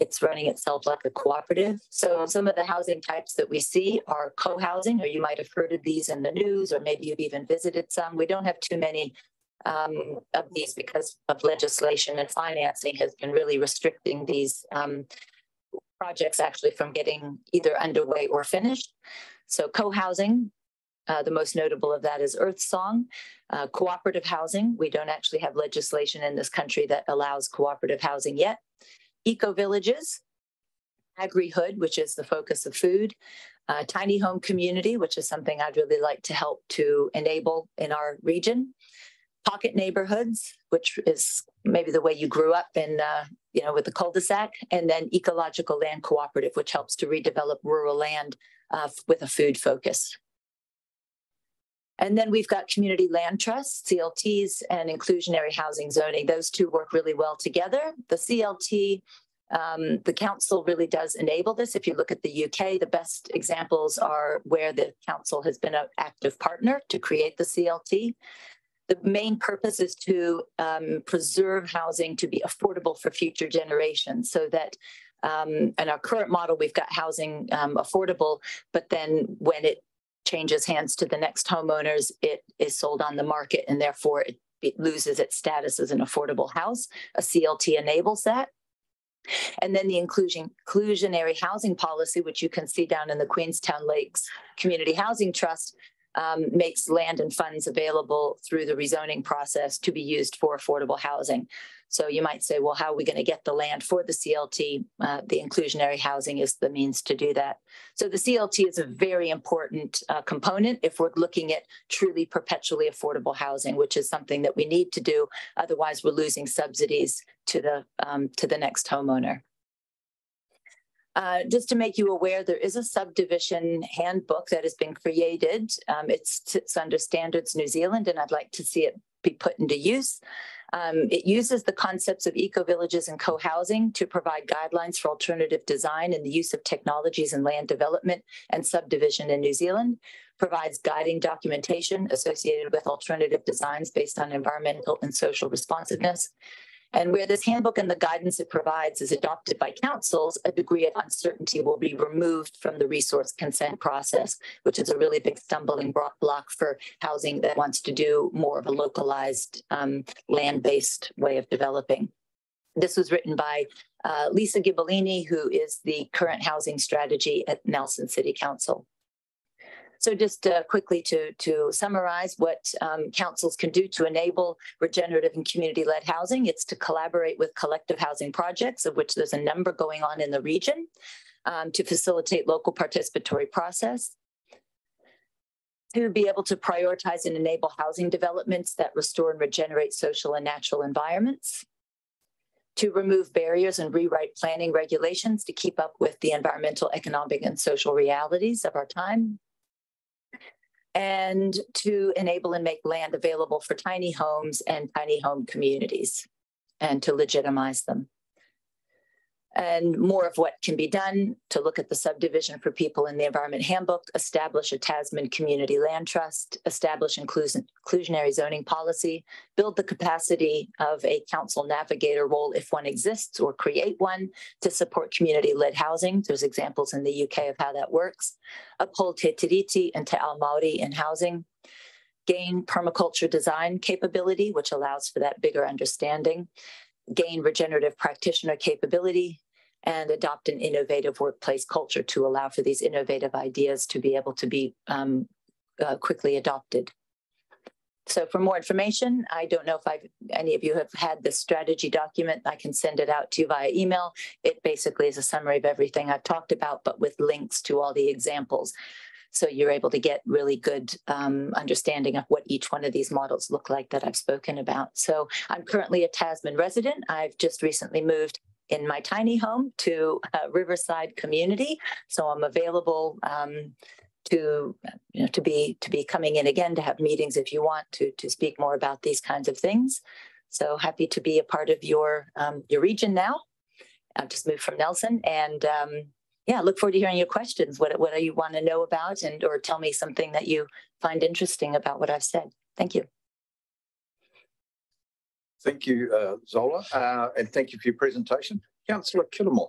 It's running itself like a cooperative. So some of the housing types that we see are co-housing, or you might have heard of these in the news, or maybe you've even visited some. We don't have too many um, of these because of legislation and financing has been really restricting these um, projects actually from getting either underway or finished. So co-housing, uh, the most notable of that is Earthsong. Uh, cooperative housing, we don't actually have legislation in this country that allows cooperative housing yet eco villages, agri-hood, which is the focus of food, uh, tiny home community, which is something I'd really like to help to enable in our region, pocket neighborhoods, which is maybe the way you grew up in, uh, you know, with the cul-de-sac, and then ecological land cooperative, which helps to redevelop rural land uh, with a food focus. And then we've got community land trusts, CLTs, and inclusionary housing zoning. Those two work really well together. The CLT, um, the council really does enable this. If you look at the UK, the best examples are where the council has been an active partner to create the CLT. The main purpose is to um, preserve housing to be affordable for future generations so that um, in our current model, we've got housing um, affordable, but then when it changes hands to the next homeowners, it is sold on the market and therefore it, it loses its status as an affordable house. A CLT enables that. And then the inclusion, inclusionary housing policy, which you can see down in the Queenstown Lakes Community Housing Trust, um, makes land and funds available through the rezoning process to be used for affordable housing. So you might say, well, how are we going to get the land for the CLT? Uh, the inclusionary housing is the means to do that. So the CLT is a very important uh, component if we're looking at truly perpetually affordable housing, which is something that we need to do. Otherwise, we're losing subsidies to the um, to the next homeowner. Uh, just to make you aware, there is a subdivision handbook that has been created. Um, it sits under Standards New Zealand, and I'd like to see it be put into use. Um, it uses the concepts of eco-villages and co-housing to provide guidelines for alternative design and the use of technologies in land development and subdivision in New Zealand, provides guiding documentation associated with alternative designs based on environmental and social responsiveness, and where this handbook and the guidance it provides is adopted by councils, a degree of uncertainty will be removed from the resource consent process, which is a really big stumbling block for housing that wants to do more of a localized um, land-based way of developing. This was written by uh, Lisa Ghibellini, who is the current housing strategy at Nelson City Council. So just uh, quickly to, to summarize what um, councils can do to enable regenerative and community-led housing, it's to collaborate with collective housing projects, of which there's a number going on in the region. um, to facilitate local participatory process, to be able to prioritize and enable housing developments that restore and regenerate social and natural environments, to remove barriers and rewrite planning regulations to keep up with the environmental, economic, and social realities of our time, and to enable and make land available for tiny homes and tiny home communities and to legitimize them and more of what can be done to look at the subdivision for people in the environment handbook, establish a Tasman community land trust, establish inclusion, inclusionary zoning policy, build the capacity of a council navigator role if one exists or create one to support community-led housing. There's examples in the UK of how that works. Uphold Te Tiriti and Te Ao Māori in housing. Gain permaculture design capability, which allows for that bigger understanding gain regenerative practitioner capability, and adopt an innovative workplace culture to allow for these innovative ideas to be able to be um, uh, quickly adopted. So for more information, I don't know if I've, any of you have had this strategy document. I can send it out to you via email. It basically is a summary of everything I've talked about, but with links to all the examples. So you're able to get really good um, understanding of what each one of these models look like that I've spoken about. So I'm currently a Tasman resident. I've just recently moved in my tiny home to Riverside community. So I'm available um, to you know to be to be coming in again to have meetings if you want to to speak more about these kinds of things. So happy to be a part of your um, your region now. I've just moved from Nelson and um, yeah, look forward to hearing your questions. What what do you want to know about and or tell me something that you find interesting about what I've said. Thank you. Thank you, uh, Zola, uh, and thank you for your presentation. Councillor Killamore.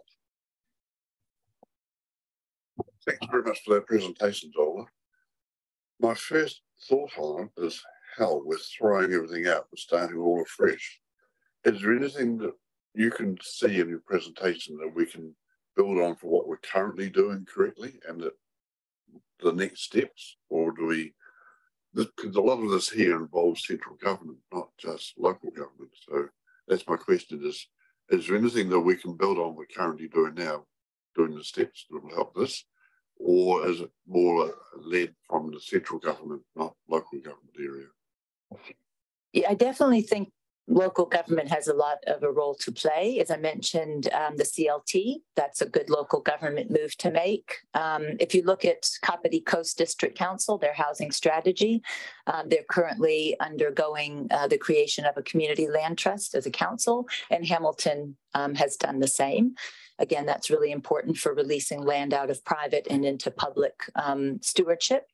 Thank you very much for that presentation, Zola. My first thought on it is hell, we're throwing everything out, we're starting all afresh. Is there anything that you can see in your presentation that we can build on for what we're currently doing correctly and that the next steps, or do we because a lot of this here involves central government, not just local government. So that's my question is, is there anything that we can build on we're currently doing now, doing the steps that will help this? Or is it more uh, led from the central government, not local government area? Yeah, I definitely think local government has a lot of a role to play. As I mentioned, um, the CLT, that's a good local government move to make. Um, if you look at Kapiti Coast District Council, their housing strategy, um, they're currently undergoing uh, the creation of a community land trust as a council, and Hamilton um, has done the same. Again, that's really important for releasing land out of private and into public um, stewardship.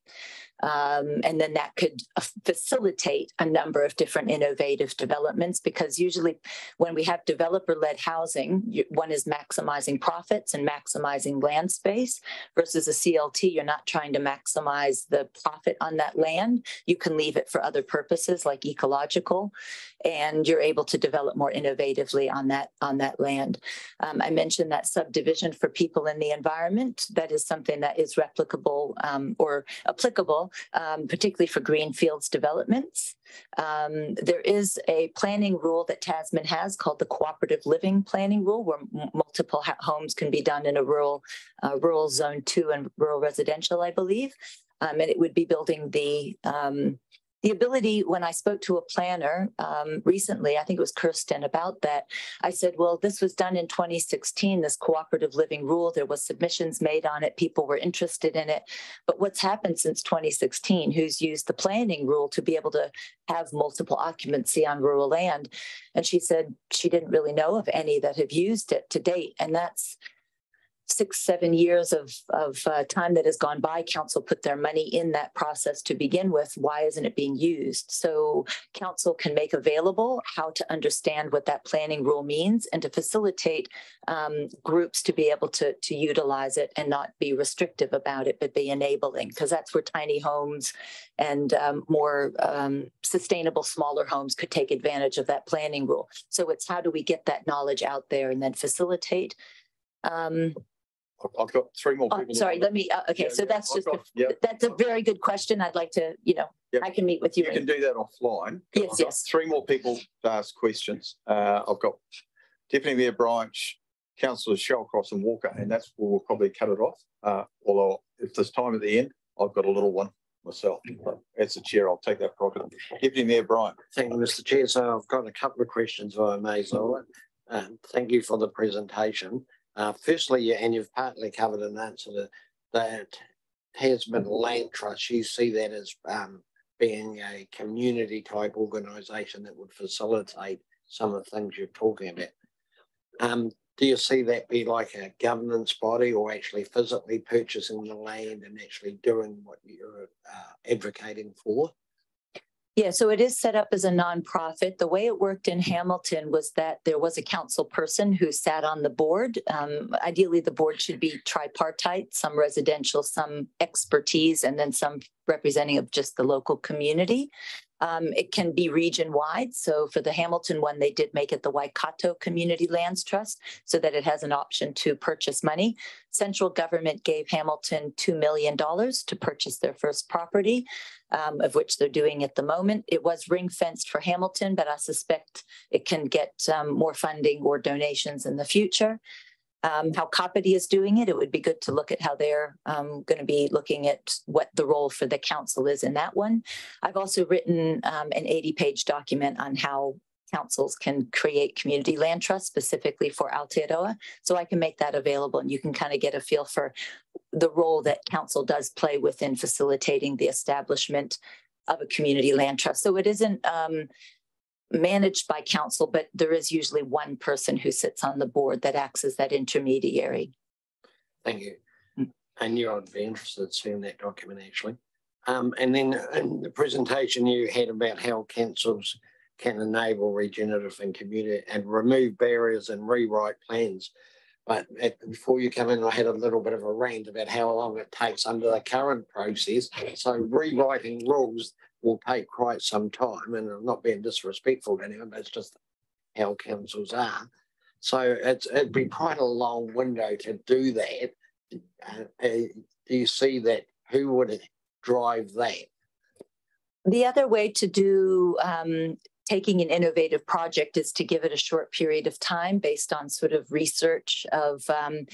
Um, and then that could facilitate a number of different innovative developments because usually when we have developer led housing, one is maximizing profits and maximizing land space versus a CLT, you're not trying to maximize the profit on that land. You can leave it for other purposes like ecological, and you're able to develop more innovatively on that, on that land. Um, I mentioned that subdivision for people in the environment. That is something that is replicable um, or applicable um, particularly for greenfields developments. Um, there is a planning rule that Tasman has called the Cooperative Living Planning Rule, where multiple homes can be done in a rural, uh, rural zone two and rural residential, I believe. Um, and it would be building the um, the ability when I spoke to a planner um, recently, I think it was Kirsten about that. I said, well, this was done in 2016, this cooperative living rule. There was submissions made on it. People were interested in it. But what's happened since 2016? Who's used the planning rule to be able to have multiple occupancy on rural land? And she said she didn't really know of any that have used it to date. And that's six, seven years of, of uh, time that has gone by, council put their money in that process to begin with. Why isn't it being used? So council can make available how to understand what that planning rule means and to facilitate um, groups to be able to, to utilize it and not be restrictive about it, but be enabling, because that's where tiny homes and um, more um, sustainable smaller homes could take advantage of that planning rule. So it's how do we get that knowledge out there and then facilitate um, I've got three more oh, people. sorry, let me, uh, okay, Yeah, so yeah, that's I've just, got- a- yeah. that's a very good question. I'd like to, you know, Yep. I can meet with you. You can do that offline. Yes, I've got yes. Three more people to ask questions. Uh, I've got Deputy Mayor Bryant, councillors Shallcrass and Walker, and that's where we'll probably cut it off. Uh, although if there's time at the end, I've got a little one myself. As the chair, I'll take that prerogative. Deputy Mayor Bryant. Thank you, Mr Chair. So I've got a couple of questions, if I may, Zola. Um, thank you for the presentation. Uh, firstly, and you've partly covered an answer to that Tasman Land Trust, you see that as um, being a community type organisation that would facilitate some of the things you're talking about. Um, do you see that be like a governance body or actually physically purchasing the land and actually doing what you're uh, advocating for? Yeah, so it is set up as a nonprofit. The way it worked in Hamilton was that there was a council person who sat on the board. Um, ideally, the board should be tripartite, some residential, some expertise, and then some representing of just the local community. Um, it can be region wide. So for the Hamilton one, they did make it the Waikato Community Lands Trust so that it has an option to purchase money. Central government gave Hamilton $2 million to purchase their first property, um, of which they're doing at the moment. It was ring fenced for Hamilton, but I suspect it can get um, more funding or donations in the future um, how Kapiti is doing it. It would be good to look at how they're um, going to be looking at what the role for the council is in that one. I've also written um, an 80 page document on how councils can create community land trusts specifically for Aotearoa. So I can make that available and you can kind of get a feel for the role that council does play within facilitating the establishment of a community land trust. So it isn't um, managed by council, but there is usually one person who sits on the board that acts as that intermediary. Thank you. I knew I'd be interested in seeing that document actually. Um, and then in the presentation you had about how councils can enable regenerative and community and remove barriers and rewrite plans. But at, before you come in, I had a little bit of a rant about how long it takes under the current process. So rewriting rules will take quite some time, and I'm not being disrespectful to anyone, but it's just how councils are. So it's, it'd be quite a long window to do that. Uh, uh, do you see that? Who would drive that? The other way to do um, taking an innovative project is to give it a short period of time based on sort of research of um,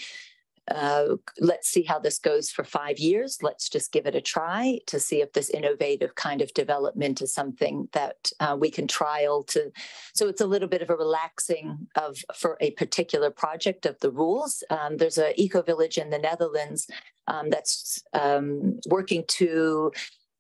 uh, let's see how this goes for five years. Let's just give it a try to see if this innovative kind of development is something that uh, we can trial to. So it's a little bit of a relaxing of for a particular project of the rules. Um, there's an eco village in the Netherlands um, that's um, working to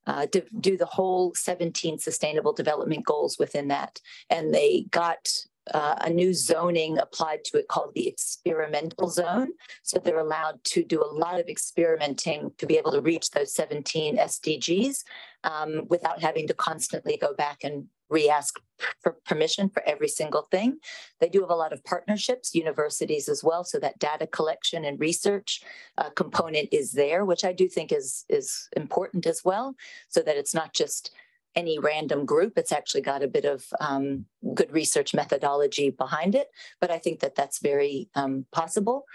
uh, do the whole 17 sustainable development goals within that. And they got uh, a new zoning applied to it called the experimental zone. So they're allowed to do a lot of experimenting to be able to reach those 17 SDGs um, without having to constantly go back and re-ask for permission for every single thing. They do have a lot of partnerships, universities as well, so that data collection and research uh, component is there, which I do think is is important as well, so that it's not just any random group. It's actually got a bit of um, good research methodology behind it, but I think that that's very um, possible.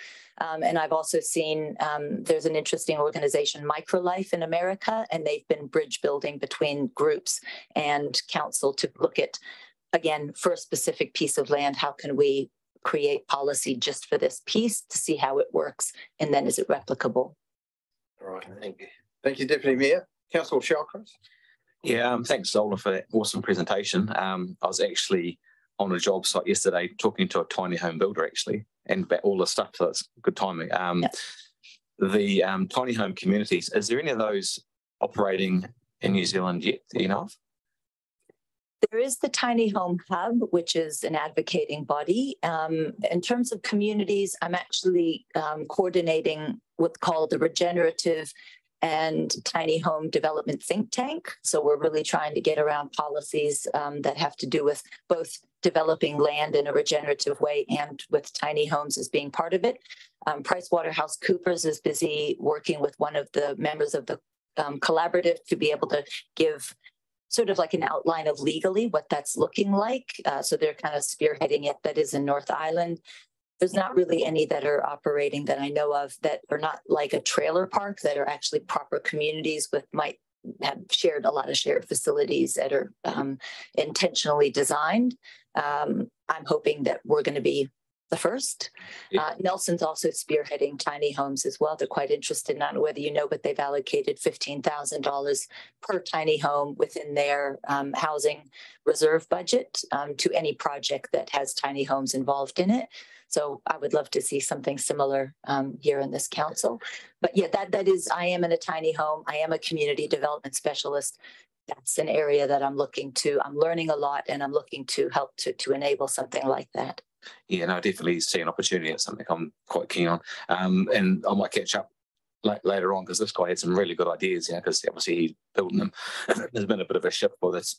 Um, and I've also seen um, there's an interesting organization, Microlife in America, and they've been bridge building between groups and council to look at, again, for a specific piece of land, how can we create policy just for this piece to see how it works, and then is it replicable? All right, thank you. Thank you, Deputy Mayor. Councillor Shallcrass. Yeah, um, thanks, Zola, for that awesome presentation. Um, I was actually on a job site yesterday talking to a tiny home builder, actually, and about all the stuff. So it's good timing. Um, The um, tiny home communities, is there any of those operating in New Zealand yet you know of? There is the Tiny Home Hub, which is an advocating body. Um, in terms of communities, I'm actually um, coordinating what's called the Regenerative and tiny home development think tank. So we're really trying to get around policies um, that have to do with both developing land in a regenerative way and with tiny homes as being part of it. Um, PricewaterhouseCoopers is busy working with one of the members of the um, collaborative to be able to give sort of like an outline of legally what that's looking like. Uh, so they're kind of spearheading it that is in North Island there's not really any that are operating that I know of that are not like a trailer park that are actually proper communities with might have shared a lot of shared facilities that are um, intentionally designed. Um, I'm hoping that we're going to be the first. Uh, Nelson's also spearheading tiny homes as well. They're quite interested. I don't know whether you know, but they've allocated fifteen thousand dollars per tiny home within their um, housing reserve budget um, to any project that has tiny homes involved in it. So I would love to see something similar um, here in this council. But yeah, that that is. I am in a tiny home. I am a community development specialist. That's an area that I'm looking to. I'm learning a lot, and I'm looking to help to to enable something like that. Yeah, no, I definitely see an opportunity. It's something I'm quite keen on. Um, and I might catch up la- later on because this guy had some really good ideas, you know, because obviously he's building them. There's been a bit of a shift for this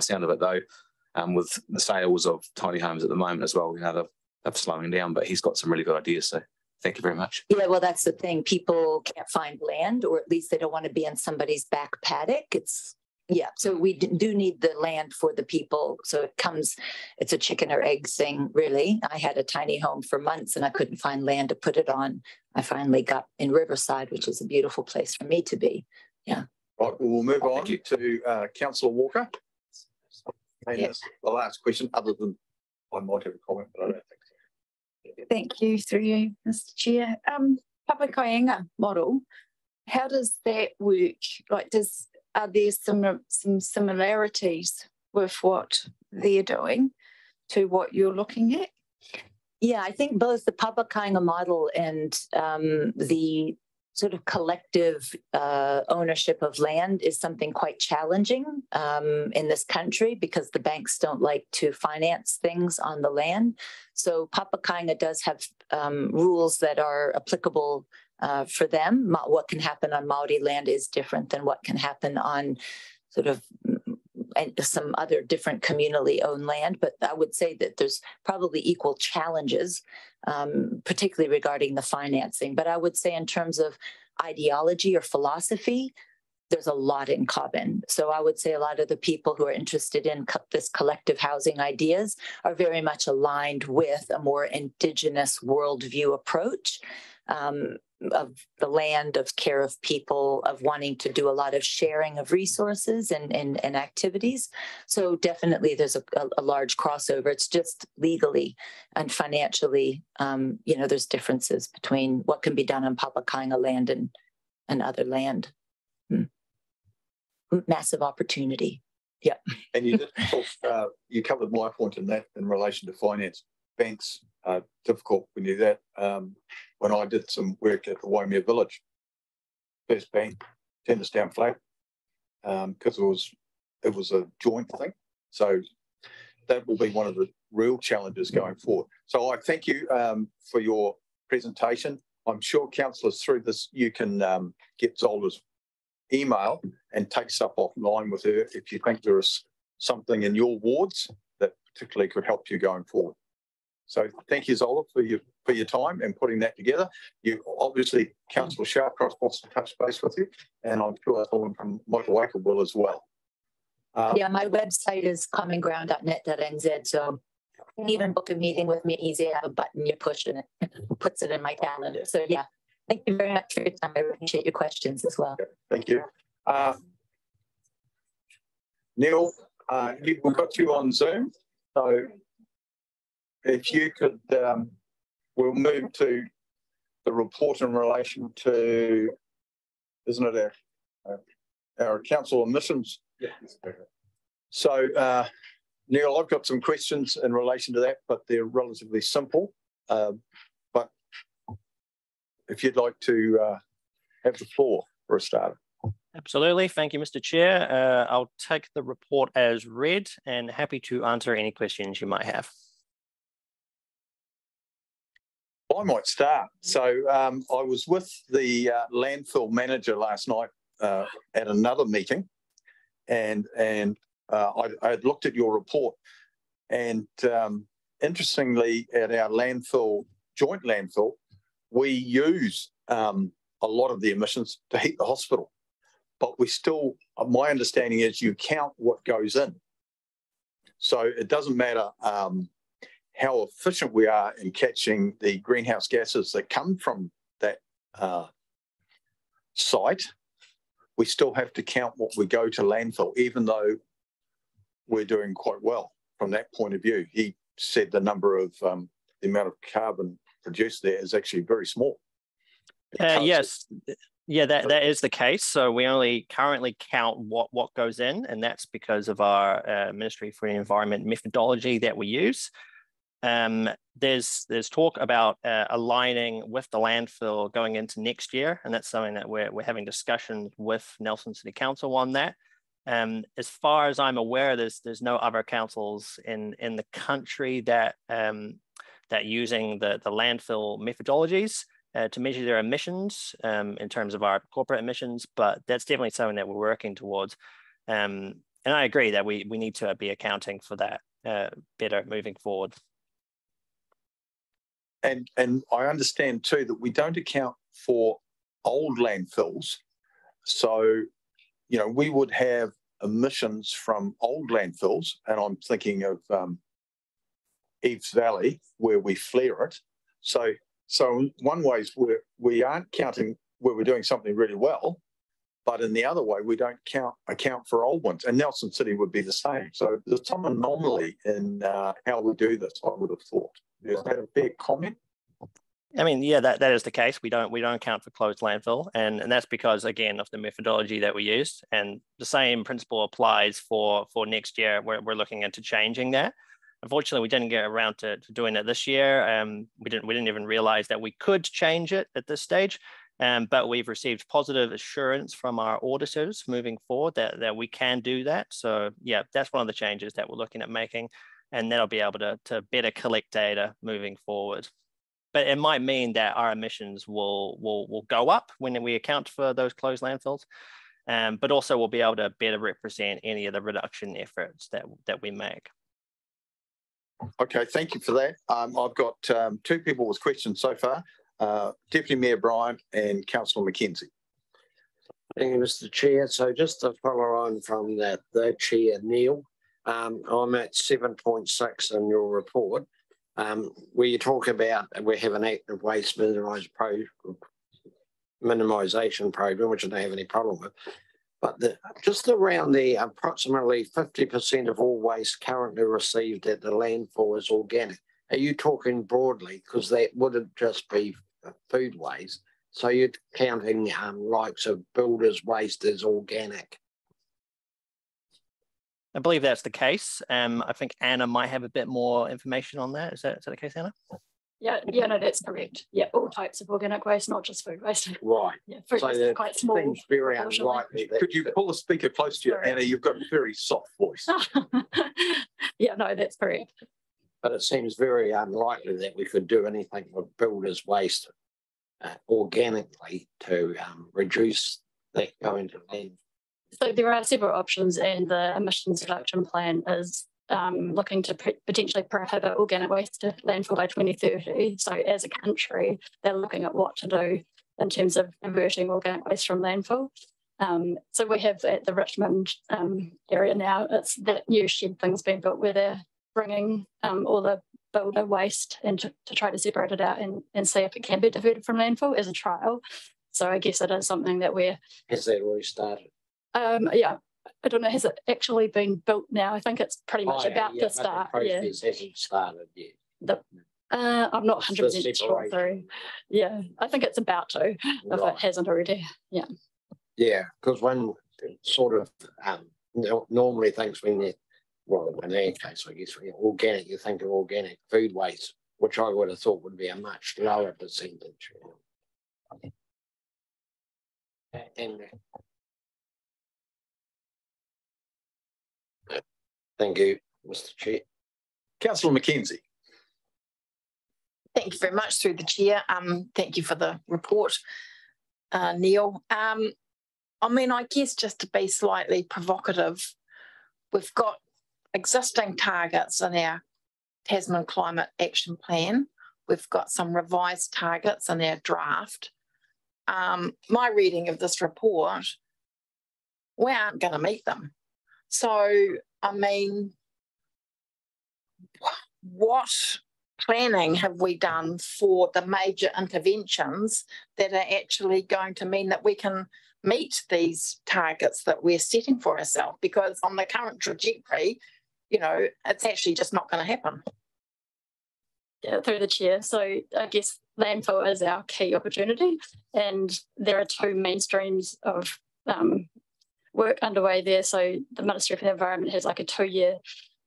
sound of it though, um, with the sales of tiny homes at the moment as well. You know, they're, they're slowing down, but he's got some really good ideas. So thank you very much. Yeah, well, that's the thing. People can't find land, or at least they don't want to be in somebody's back paddock. It's yeah, so we do need the land for the people. So it comes, it's a chicken or egg thing, really. I had a tiny home for months and I couldn't find land to put it on. I finally got in Riverside, which is a beautiful place for me to be. Yeah. Right, we'll move on to uh, Councillor Walker. And Yeah. the last question, other than I might have a comment, but I don't think so. Thank you through you, Mr Chair. Um, Papakainga model, how does that work? Like, does, are there some, some similarities with what they're doing to what you're looking at? Yeah, I think both the Papakainga model and um, the sort of collective uh, ownership of land is something quite challenging um, in this country because the banks don't like to finance things on the land. So Papakainga does have um, rules that are applicable uh, for them. What can happen on Maori land is different than what can happen on sort of mm, some other different communally owned land. But I would say that there's probably equal challenges, um, particularly regarding the financing. But I would say in terms of ideology or philosophy, there's a lot in common. So I would say a lot of the people who are interested in co- this collective housing ideas are very much aligned with a more indigenous worldview approach. Um, of the land, of care of people, of wanting to do a lot of sharing of resources and, and, and activities. So definitely there's a, a, a large crossover. It's just legally and financially, um, you know, there's differences between what can be done on Papakainga land and, and other land. Massive opportunity. Yeah. And you uh, you covered my point in that in relation to finance. Banks are difficult. We knew that. Um, when I did some work at the Waimea Village, first bank turned us down flat because it was it was a joint thing. So that will be one of the real challenges going forward. So I thank you um, for your presentation. I'm sure councillors through this you can um, get Zola's email and take stuff offline with her if you think there is something in your wards that particularly could help you going forward. So thank you, Zola, for your for your time and putting that together. You obviously, Councillor Shallcrass wants to touch base with you, and I'm sure someone from Michael Waker will as well. Um, Yeah, my website is commonground.net.nz. So you can even book a meeting with me easy. I have a button you push and it puts it in my calendar. So yeah, thank you very much for your time. I appreciate your questions as well. Thank you. Uh, Neil, uh, we've got you on Zoom, so if you could, um, we'll move to the report in relation to, isn't it our, uh, our council emissions? So, uh, Neil, I've got some questions in relation to that, but they're relatively simple. Um, but if you'd like to, uh, have the floor for a start. Absolutely. Thank you, Mr. Chair. Uh, I'll take the report as read and happy to answer any questions you might have. I might start. So um, I was with the uh, landfill manager last night uh, at another meeting, and and uh, I, I had looked at your report, and um, interestingly, at our landfill joint landfill, we use um, a lot of the emissions to heat the hospital, but we still. My understanding is you count what goes in, so it doesn't matter. Um, how efficient we are in catching the greenhouse gases that come from that uh, site, we still have to count what we go to landfill, even though we're doing quite well from that point of view. He said the number of um, the amount of carbon produced there is actually very small. Uh, yes, yeah, that, that is the case. So we only currently count what, what goes in, and that's because of our uh, Ministry for the Environment methodology that we use. Um, there's there's talk about uh, aligning with the landfill going into next year, and that's something that we're, we're having discussions with Nelson City Council on that. Um, as far as I'm aware, there's there's no other councils in in the country that um, that using the the landfill methodologies uh, to measure their emissions um, in terms of our corporate emissions, but that's definitely something that we're working towards. Um, and I agree that we we need to be accounting for that uh, better moving forward. And and I understand too that we don't account for old landfills. So, you know, we would have emissions from old landfills, and I'm thinking of um, Eves Valley where we flare it. So, so one way is we we aren't counting where we're doing something really well, but in the other way we don't count account for old ones. And Nelson City would be the same. So there's some anomaly in uh, how we do this. I would have thought. Is that a fair comment? I mean, yeah, that, that is the case. We don't we don't count for closed landfill, and and that's because again of the methodology that we used, and the same principle applies for for next year. We're we're looking into changing that. Unfortunately, we didn't get around to, to doing it this year. Um, we didn't we didn't even realize that we could change it at this stage. Um, but we've received positive assurance from our auditors moving forward that, that we can do that. So yeah, that's one of the changes that we're looking at making, and that'll be able to, to better collect data moving forward but it might mean that our emissions will will will go up when we account for those closed landfills. Um, but also we'll be able to better represent any of the reduction efforts that that we make. Okay, thank you for that. Um, I've got um, two people with questions so far, uh, Deputy Mayor Bryant and Councillor Mackenzie. Thank you, Mr Chair. So just to follow on from that, the Chair, Neil, um, I'm at 7.6 in your report um, where you talk about we have an active waste minimisation pro, minimisation program, which I don't have any problem with. But the, just around the approximately 50% of all waste currently received at the landfill is organic. Are you talking broadly? Because that wouldn't just be food waste. So you're counting um, likes of builders' waste as organic. I believe that's the case. Um, I think Anna might have a bit more information on that. Is that, is that the case, Anna? Yeah, yeah, no, that's correct. Yeah, all types of organic waste, not just food waste. Right. Yeah, food so waste is quite small. Seems very unlikely. Could you pull the speaker close to you, Anna? You've got a very soft voice. yeah, no, that's correct. But it seems very unlikely that we could do anything with builders' waste uh, organically to um, reduce that going to land so there are several options, and the emissions reduction plan is um, looking to potentially prohibit organic waste to landfill by 2030. So as a country, they're looking at what to do in terms of diverting organic waste from landfill. Um, so we have at the Richmond um, area now, it's that new shed thing's been built where they're bringing um, all the builder waste and to, to, try to separate it out and, and see if it can be diverted from landfill as a trial. So I guess it is something that we're... Has that already started? Um, yeah, I don't know, has it actually been built now? I think it's pretty much oh, about yeah, to start. The yeah. hasn't started yet. The, uh, I'm not 100% sure. Through. Yeah, I think it's about to, right. if it hasn't already. Yeah. Yeah, because when sort of um, normally things when you, well, in our case, I guess, organic, you think of organic food waste, which I would have thought would be a much lower percentage. And Thank you, Mr. Chair. Councillor Mackenzie. Thank you very much through the chair. Um, thank you for the report, uh, Neil. Um, I mean, I guess just to be slightly provocative, we've got existing targets in our Tasman Climate Action Plan. We've got some revised targets in our draft. Um, my reading of this report, we aren't going to meet them. So I mean, what planning have we done for the major interventions that are actually going to mean that we can meet these targets that we're setting for ourselves? Because on the current trajectory, you know, it's actually just not going to happen. Yeah, through the chair. So I guess landfill is our key opportunity, and there are two main streams of um, work underway there. So the Ministry of the Environment has like a two-year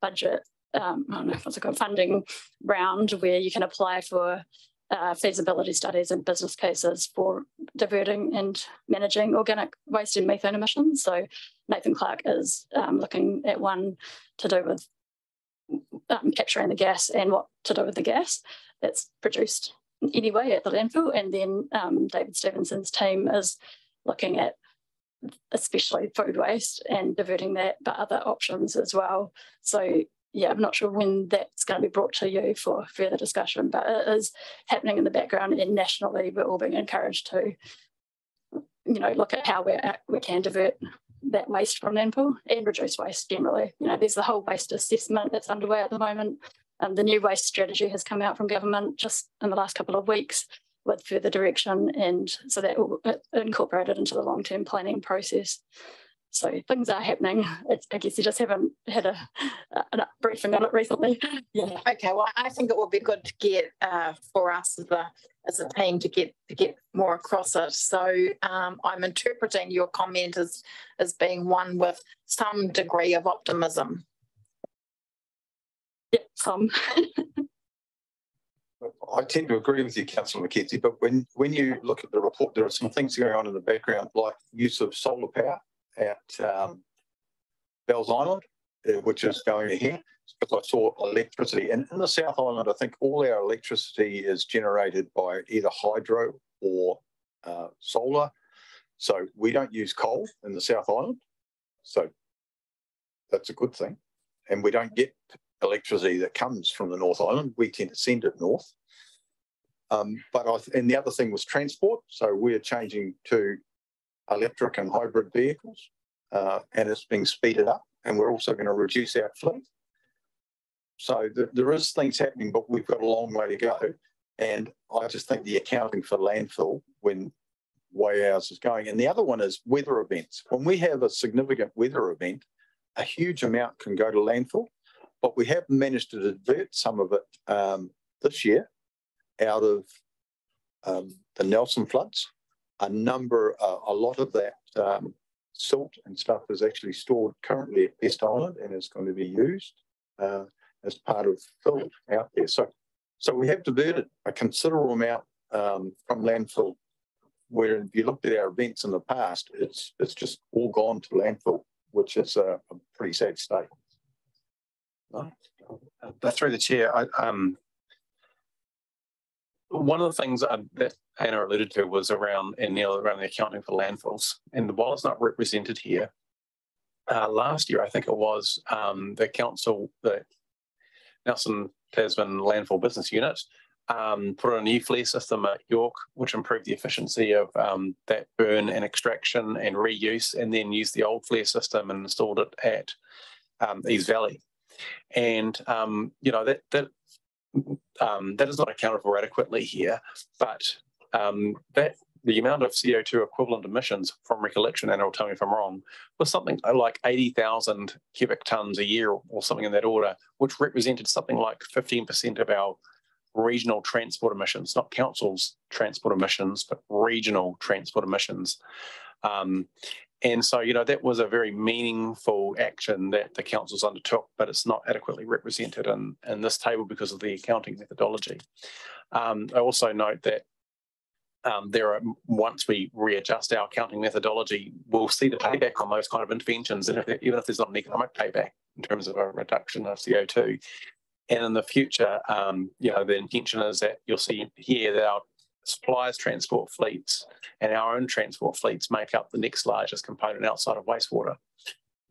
budget, um, I don't know what's it called, funding round where you can apply for uh, feasibility studies and business cases for diverting and managing organic waste and methane emissions. So Nathan Clark is um, looking at one to do with um, capturing the gas and what to do with the gas that's produced anyway at the landfill. And then um, David Stevenson's team is looking at especially food waste and diverting that, but other options as well. So yeah, I'm not sure when that's going to be brought to you for further discussion, but it is happening in the background and nationally we're all being encouraged to, you know, look at how we we can divert that waste from landfill and reduce waste generally. You know, there's the whole waste assessment that's underway at the moment. And the new waste strategy has come out from government just in the last couple of weeks with further direction. And so that will incorporate it into the long-term planning process. So things are happening. It's, I guess you just haven't had a, a, briefing on it recently. Yeah. Okay. Well, I think it would be good to get uh, for us as a as a team to get to get more across it. So um, I'm interpreting your comment as as being one with some degree of optimism. Yeah, some. I tend to agree with you, Councillor Mackenzie, but when, when you look at the report, there are some things going on in the background, like use of solar power at um, Bells Island, uh, which is going ahead because I saw electricity. And in the South Island, I think all our electricity is generated by either hydro or uh, solar. So we don't use coal in the South Island. So that's a good thing. And we don't get electricity that comes from the North Island. We tend to send it north. Um, but I, and the other thing was transport. So we're changing to electric and hybrid vehicles, uh, and it's being speeded up. And we're also going to reduce our fleet. So th there is things happening, but we've got a long way to go. And I just think the accounting for landfill, when way ours is going, and the other one is weather events. When we have a significant weather event, a huge amount can go to landfill, but we have managed to divert some of it um, this year out of um, the Nelson floods. A number, uh, a lot of that um, silt and stuff is actually stored currently at Bells Island and is going to be used. Uh, as part of fill out there. So, so we have diverted a considerable amount um, from landfill. Where if you looked at our events in the past, it's it's just all gone to landfill, which is a, a pretty sad state. Through the chair, I, um, one of the things that Hannah alluded to was around and Neil around the accounting for landfills, and while it's not represented here, uh, last year I think it was um, the council, the Nelson Tasman Landfill Business Unit um, put in a new flare system at York, which improved the efficiency of um, that burn and extraction and reuse, and then used the old flare system and installed it at um, Eves Valley. And um, you know that that um, that is not accounted for adequately here, but um, that the amount of CO2 equivalent emissions from recollection, and it'll tell me if I'm wrong, was something like 80,000 cubic tons a year or something in that order, which represented something like 15% of our regional transport emissions, not council's transport emissions, but regional transport emissions. Um, and so, you know, that was a very meaningful action that the councils undertook, but it's not adequately represented in, in this table because of the accounting methodology. Um, I also note that um, there are once we readjust our accounting methodology, we'll see the payback on those kind of interventions, and if even if there's not an economic payback in terms of a reduction of CO2. And in the future, um, you know, the intention is that you'll see here that our suppliers' transport fleets and our own transport fleets make up the next largest component outside of wastewater.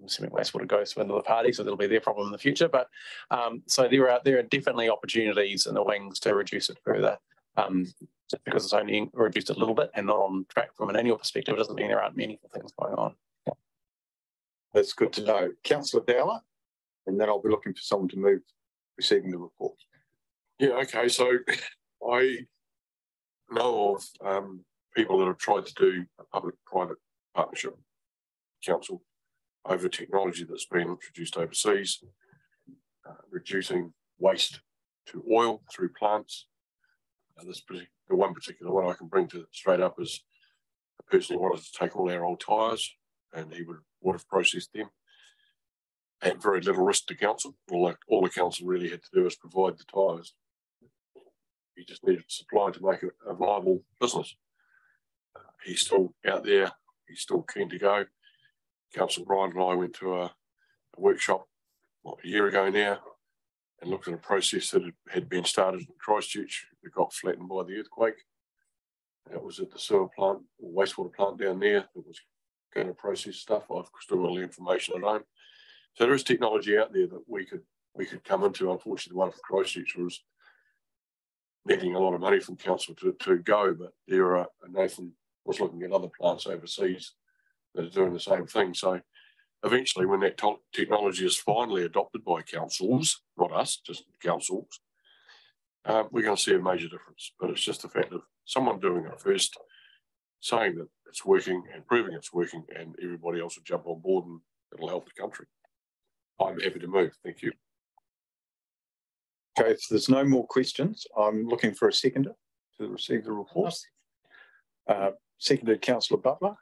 I'm assuming wastewater goes to another party, so that'll be their problem in the future. But um, so there are there are definitely opportunities in the wings to reduce it further. Um, just because it's only reduced a little bit and not on track from an annual perspective doesn't mean there aren't meaningful things going on. That's good to know. Councillor Dowler, and then I'll be looking for someone to move receiving the report. Yeah, okay. So I know of um, people that have tried to do a public-private partnership council over technology that's been introduced overseas, uh, reducing waste to oil through plants. Uh, this particular, one particular one I can bring to straight up is a person who wanted to take all our old tyres and he would, would have processed them at very little risk to council. All all the council really had to do was provide the tyres. He just needed supply to make it a viable business. Uh, he's still out there. He's still keen to go. Council Brian and I went to a, a workshop what, a year ago now and looked at a process that had been started in Christchurch that got flattened by the earthquake. That was at the sewer plant, wastewater plant down there that was going to process stuff. I've still got all the information at home. So there is technology out there that we could we could come into. Unfortunately, the one for Christchurch was needing a lot of money from council to, to go, but there are Nathan was looking at other plants overseas that are doing the same thing. So eventually, when that technology is finally adopted by councils, not us, just councils, uh, we're going to see a major difference. But it's just the fact of someone doing it first, saying that it's working and proving it's working, and everybody else will jump on board and it'll help the country. I'm happy to move. Thank you. Okay, if there's no more questions, I'm looking for a seconder to receive the report. Uh, seconded Councillor Butler.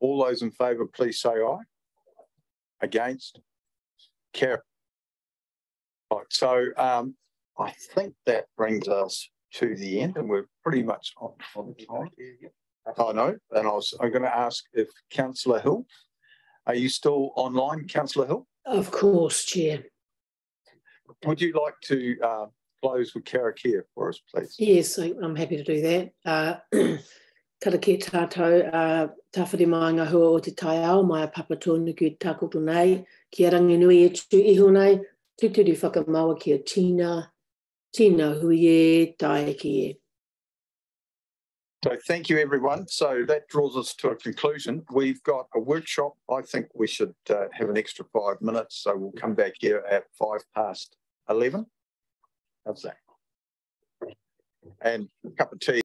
All those in favour, please say aye. Against? Care. Right, so um, I think that brings us to the end and we're pretty much on, on time. I know, and I was, I'm going to ask if Councillor Hill, are you still online, Councillor Hill? Of course, Chair. Would you like to uh, close with karakia for us, please? Yes, I'm happy to do that. Uh, Karakia tātou, uh, tawhiri maanga hua o te tai ao, mai a papa tōnu ki tākoto nei, ki a rangi nui e tū iho nei, tūturi whakamaua ki a tina, tina hui e, taiki e. So thank you, everyone. So that draws us to a conclusion. We've got a workshop. I think we should uh, have an extra five minutes. So we'll come back here at five past 11. How's that? And a cup of tea.